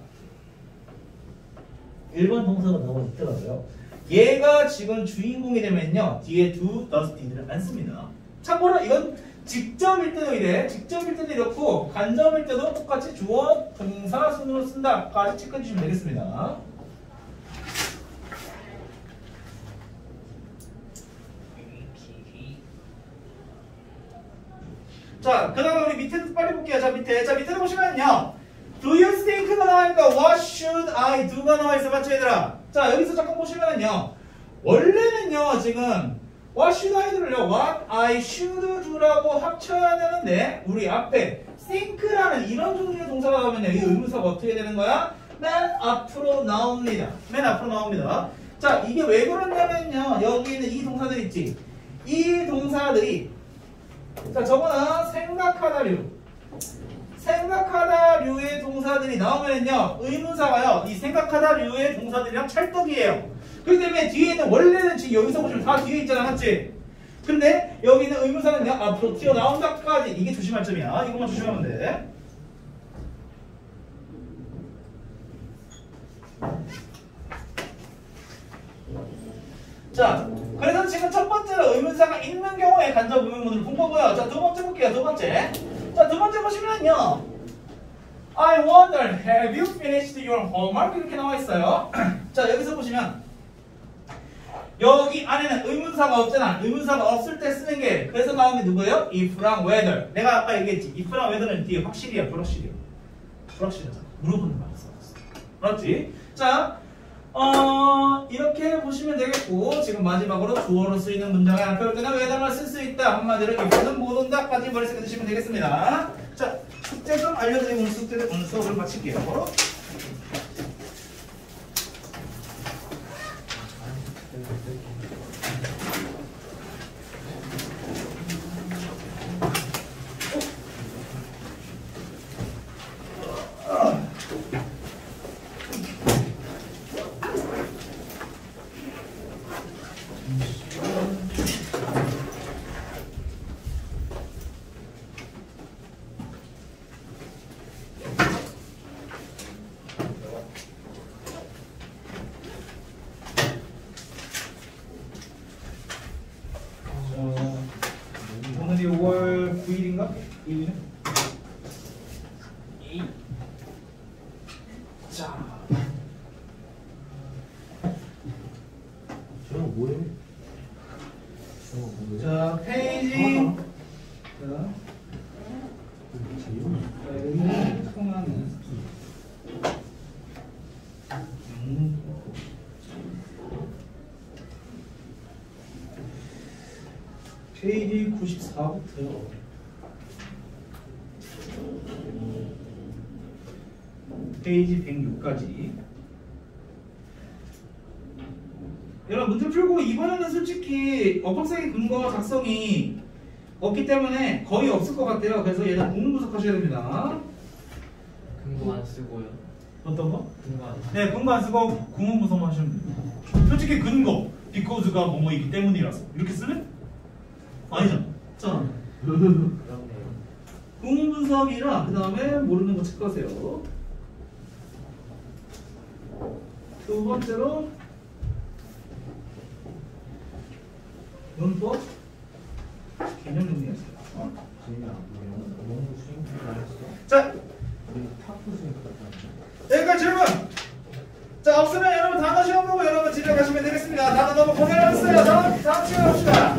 A: 일반 동사가 나와 있더라도요. 얘가 지금 주인공이 되면요. 뒤에 do, does, did를 안 씁니다. 참고로 이건 직접일 때도 이래. 직접일 때도 이렇고 간접일 때도 똑같이 주어, 동사 순으로 쓴다까지 체크해 주시면 되겠습니다. 자, 그 다음에 우리 밑에 빨리 볼게요. 자, 밑에. 자, 밑에 보시면요. Do you think가 나와니까 What should I do가 나와 있어. 맞죠, 얘들아? 자, 여기서 잠깐 보시면은요. 원래는요, 지금 What should I do를요. What I should do라고 합쳐야 되는데 우리 앞에 think라는 이런 종류의 동사가 나오면 이 의문사가 어떻게 되는 거야? 맨 앞으로 나옵니다. 맨 앞으로 나옵니다. 자, 이게 왜 그러냐면요. 여기 있는 이 동사들 있지. 이 동사들이 자, 저거는 생각하다류. 생각하다류의 동사들이 나오면요, 의문사가요, 이 생각하다류의 동사들이랑 찰떡이에요. 그렇기 때문에 뒤에 있는 원래는 지금 여기서 보시면 다 뒤에 있잖아, 맞지? 근데 여기 있는 의문사는요, 앞으로 튀어나온다까지 이게 조심할 점이야. 이것만 조심하면 돼. 자, 그래서 지금 첫 번째로 의문사가 있는 경우에 간접 의문문을 본 거고요. 자, 두 번째 볼게요. 두 번째. 자, 두 번째 보시면요. I wonder, have you finished your homework? 이렇게 나와 있어요. 자, 여기서 보시면 여기 안에는 의문사가 없잖아. 의문사가 없을 때 쓰는 게 그래서 나온 게 누구예요? if랑 whether. 내가 아까 얘기했지. if랑 whether는 뒤에 확실히야, 불확실이야. 불확실하잖아. 물어보는 써놨어. 맞지? 자, 어, 이렇게 보시면 되겠고, 지금 마지막으로 주어로 쓰이는 문장에 안 펴올 때는 whether만 쓸수 있다. 한마디로 if는 못 온다까지 머릿속에 드시면 되겠습니다. 자, 숙제 좀 알려드리고 오늘 숙제를 오늘 수업을 마칠게요. 어, 오늘이 5월 9일인가? 9일이네? 자,
D: 저거 뭐예요? 저거 뭐예요?
A: 자 페이지. 자, 자, 여기는 통하는. 음. 페이지 94부터요. 페이지 106까지. 여러분 문제 풀고 이번에는 솔직히 엇박사의 근거 작성이 없기 때문에 거의 없을 것 같아요. 그래서 얘는 구문 분석하셔야 됩니다.
E: 근거 안 쓰고요.
A: 어떤 거?
E: 근거 안 쓰고.
A: 네, 근거 안 쓰고 구문 분석만 하시면 돼요. 솔직히 근거, because가 뭐뭐이기 때문이라서 이렇게 쓸래? 아니잖아. 자,
B: 그렇네요.
A: 분석이랑 그 다음에 모르는 거 체크하세요. 두 번째로 문법 개념 정리하세요.
D: 어?
A: 자,
D: 우리 탁구 스윙 같다.
A: 여기까지 질문. 자, 없으면 여러분 단어 시험 보고 여러분 집에 가시면 되겠습니다. 단어 너무 고생하셨어요. 다음, 다음 시간에 봅시다.